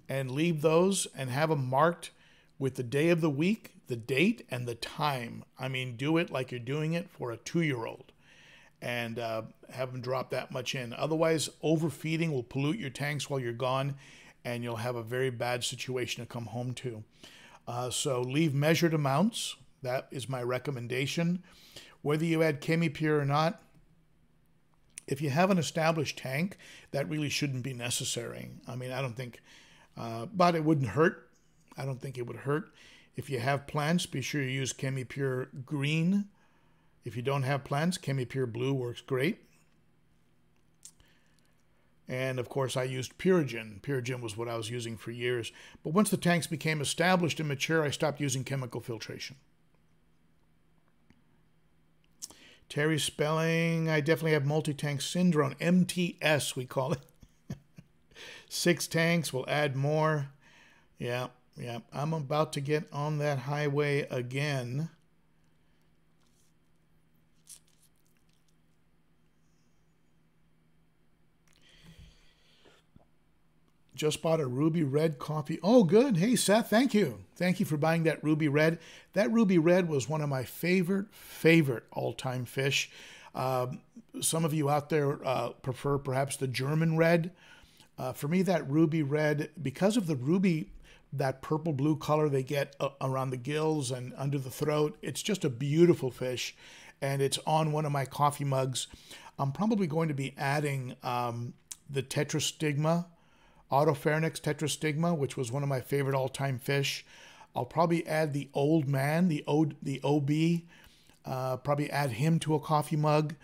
and leave those and have them marked with the day of the week, the date, and the time. I mean, do it like you're doing it for a two year old and uh, have them drop that much in. Otherwise, overfeeding will pollute your tanks while you're gone, and you'll have a very bad situation to come home to. Uh, so leave measured amounts. That is my recommendation. Whether you add ChemiPure or not, if you have an established tank, that really shouldn't be necessary. I mean, I don't think, uh, but it wouldn't hurt. I don't think it would hurt. If you have plants, be sure you use ChemiPure Green. If you don't have plants, ChemiPure Blue works great. And of course, I used Purigen. Purigen was what I was using for years. But once the tanks became established and mature, I stopped using chemical filtration. Terry Spelling, I definitely have multi tank syndrome, MTS, we call it. Six tanks, we'll add more. Yeah, yeah. I'm about to get on that highway again. just bought a ruby red coffee. Oh, good. Hey, Seth, thank you. Thank you for buying that ruby red. That ruby red was one of my favorite, favorite all time fish. Um, some of you out there uh, prefer perhaps the German red. Uh, for me, that ruby red, because of the ruby, that purple blue color they get uh, around the gills and under the throat, it's just a beautiful fish. And it's on one of my coffee mugs. I'm probably going to be adding um, the tetrastigma Otopharynx tetrastigma, which was one of my favorite all-time fish. I'll probably add the old man, the o, the OB, uh, probably add him to a coffee mug.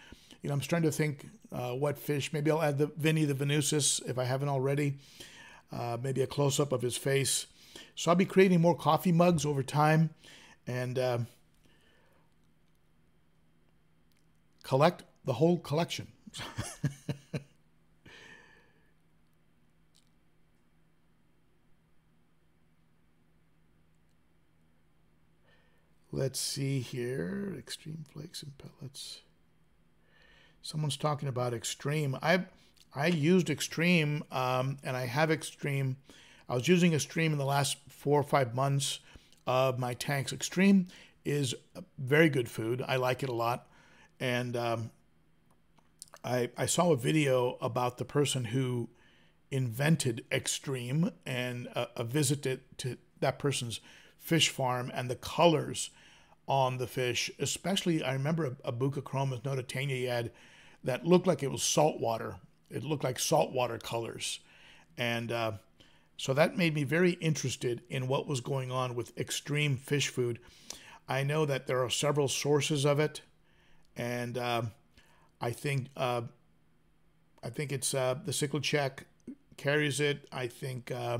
You know, I'm starting to think uh, what fish. Maybe I'll add the Vinny the Venustus if I haven't already. Uh, maybe a close-up of his face. So I'll be creating more coffee mugs over time, and uh, collect the whole collection. Let's see here. Extreme flakes and pellets. Someone's talking about extreme. I I used extreme um, and I have extreme. I was using extreme in the last four or five months of my tanks. Extreme is very good food. I like it a lot, and um, I I saw a video about the person who invented extreme and a, a visit to, to that person's fish farm and the colors on the fish, especially I remember a, a Buccochromis nototaenia he had that looked like it was salt water. It looked like saltwater colors. And uh, so that made me very interested in what was going on with extreme fish food. I know that there are several sources of it, and uh, I think uh, I think it's uh, the Cichlid Shack carries it. I think uh,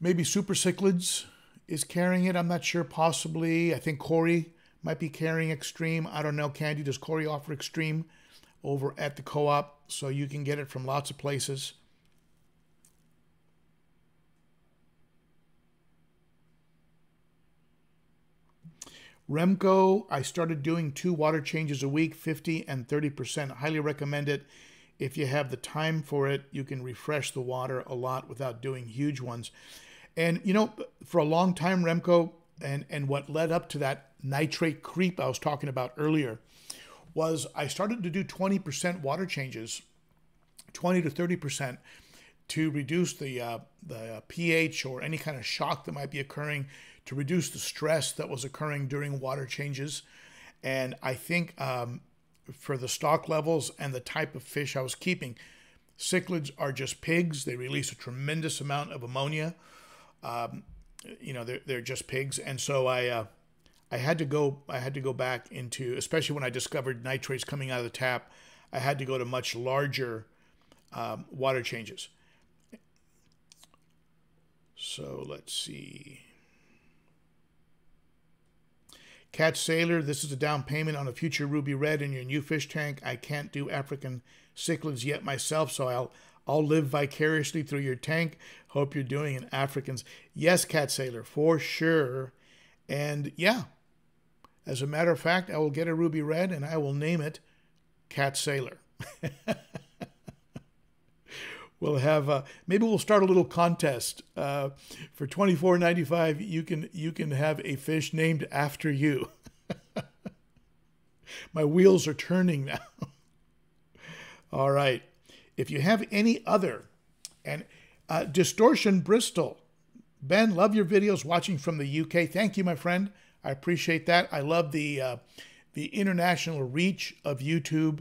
maybe super cichlids is carrying it. I'm not sure. Possibly. I think Corey might be carrying Extreme. I don't know. Candi, does Corey offer Extreme over at the co op? So you can get it from lots of places. Remco, I started doing two water changes a week, 50 and 30%. Highly recommend it. If you have the time for it, you can refresh the water a lot without doing huge ones. And you know, for a long time, Remco, and and what led up to that nitrate creep I was talking about earlier, was I started to do 20% water changes, 20 to 30 percent, to reduce the uh, the uh, pH or any kind of shock that might be occurring, to reduce the stress that was occurring during water changes, and I think um, for the stock levels and the type of fish I was keeping, cichlids are just pigs. They release a tremendous amount of ammonia um, you know, they're, they're just pigs. And so I, uh, I had to go, I had to go back into, especially when I discovered nitrates coming out of the tap, I had to go to much larger um, water changes. So let's see. Cat Sailor, this is a down payment on a future Ruby Red in your new fish tank. I can't do African cichlids yet myself, so I'll I'll live vicariously through your tank. Hope you're doing an Africans. Yes, Cat Sailor, for sure. And yeah, as a matter of fact, I will get a ruby red and I will name it Cat Sailor. we'll have uh, maybe we'll start a little contest uh, for twenty four ninety five. You can you can have a fish named after you. My wheels are turning now. All right. If you have any other and uh, distortion Bristol, Ben, love your videos. Watching from the UK. Thank you, my friend. I appreciate that. I love the uh, the international reach of YouTube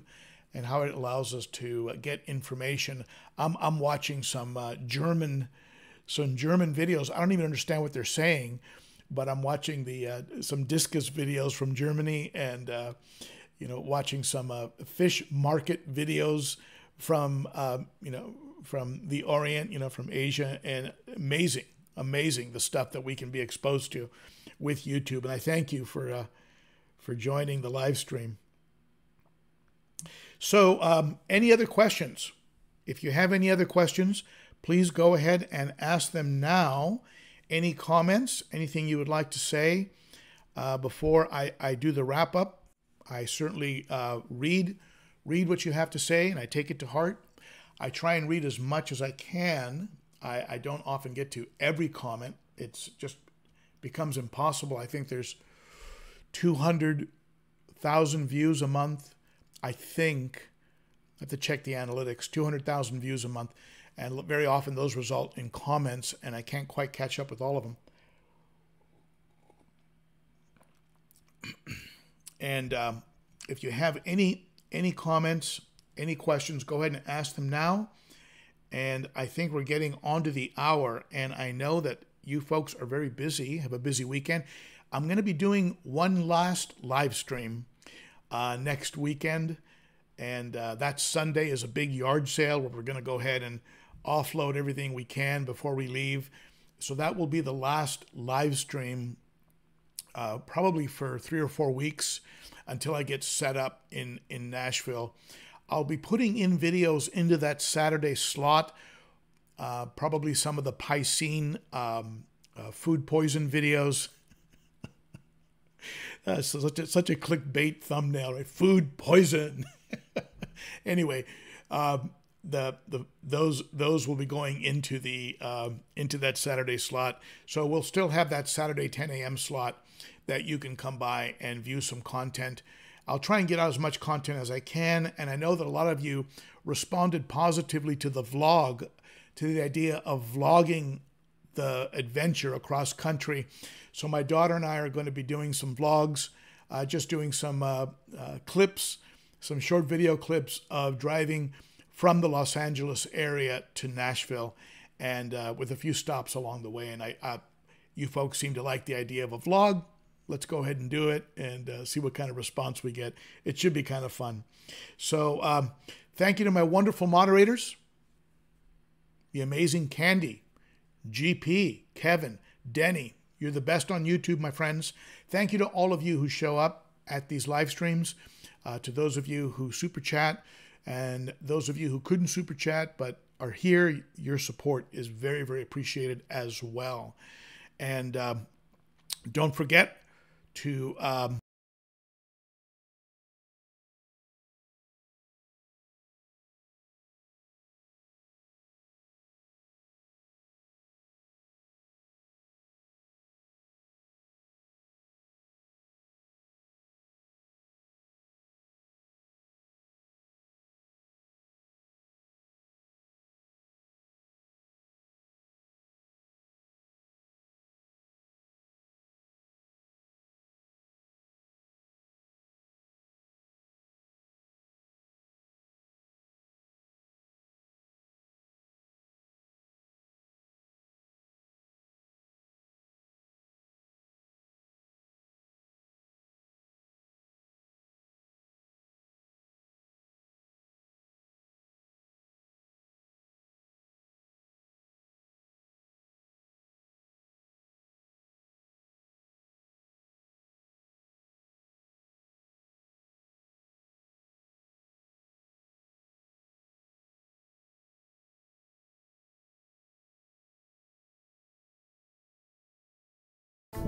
and how it allows us to uh, get information. I'm, I'm watching some uh, German some German videos. I don't even understand what they're saying, but I'm watching the uh, some discus videos from Germany and uh, you know watching some uh, fish market videos from uh, you know from the Orient, you know from Asia, and amazing, amazing the stuff that we can be exposed to with YouTube. And I thank you for for joining the live stream. So, um, any other questions? If you have any other questions, please go ahead and ask them now. Any comments, anything you would like to say uh, before I, I do the wrap up? I certainly uh, read read what you have to say and I take it to heart. I try and read as much as I can. I, I don't often get to every comment. It's just becomes impossible. I think there's 200,000 views a month I think, I have to check the analytics, 200,000 views a month. And very often those result in comments, and I can't quite catch up with all of them. and um, if you have any any comments, any questions, go ahead and ask them now. And I think we're getting onto the hour, and I know that you folks are very busy, have a busy weekend. I'm going to be doing one last live stream uh, next weekend. And uh, that Sunday is a big yard sale where we're going to go ahead and offload everything we can before we leave. So that will be the last live stream, uh, probably for three or four weeks until I get set up in, in Nashville. I'll be putting in videos into that Saturday slot, uh, probably some of the Piscine um, uh, food poison videos uh, such a, such a clickbait thumbnail, right? Food poison. anyway, um, the the those those will be going into the uh, into that Saturday slot. So we'll still have that Saturday 10 a.m. slot that you can come by and view some content. I'll try and get out as much content as I can, and I know that a lot of you responded positively to the vlog, to the idea of vlogging the adventure across country. So my daughter and I are going to be doing some vlogs, uh, just doing some uh, uh, clips, some short video clips of driving from the Los Angeles area to Nashville, and uh, with a few stops along the way. And I, uh, you folks seem to like the idea of a vlog. Let's go ahead and do it and uh, see what kind of response we get. It should be kind of fun. So, um, thank you to my wonderful moderators, the amazing Candi, GP, Kevin, Denny, you're the best on YouTube, my friends. Thank you to all of you who show up at these live streams, uh, to those of you who super chat, and those of you who couldn't super chat but are here. Your support is very, very appreciated as well. And um, don't forget to um,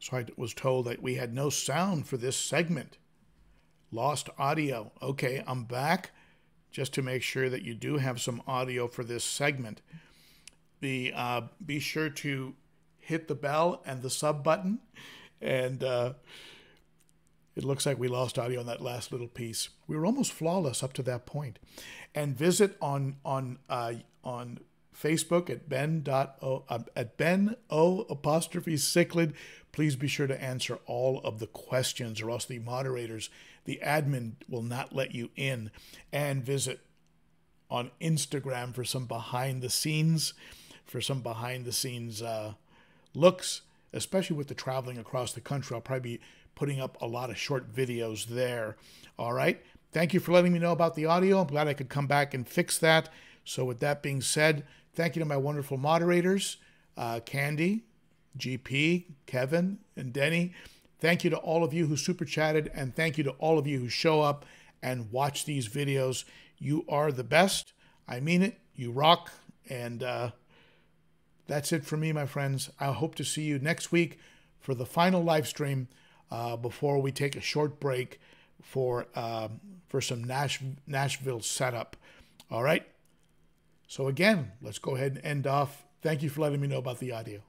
So I was told that we had no sound for this segment. Lost audio. Okay, I'm back just to make sure that you do have some audio for this segment. The uh, be sure to hit the bell and the sub button, and uh, it looks like we lost audio on that last little piece. We were almost flawless up to that point. And visit on on uh, on Facebook at ben o, uh, at ben o apostrophe cichlid. Please be sure to answer all of the questions, or else the moderators, the admin, will not let you in. And visit on Instagram for some behind the scenes, for some behind the scenes uh, looks, especially with the traveling across the country. I'll probably be putting up a lot of short videos there. All right. Thank you for letting me know about the audio. I'm glad I could come back and fix that. So, with that being said, thank you to my wonderful moderators, uh, Candi, GP, Kevin, and Denny. Thank you to all of you who super chatted, and thank you to all of you who show up and watch these videos. You are the best. I mean it. You rock. And uh, that's it for me, my friends. I hope to see you next week for the final live stream uh, before we take a short break for uh, for some Nash, Nashville setup. All right. So again, let's go ahead and end off. Thank you for letting me know about the audio.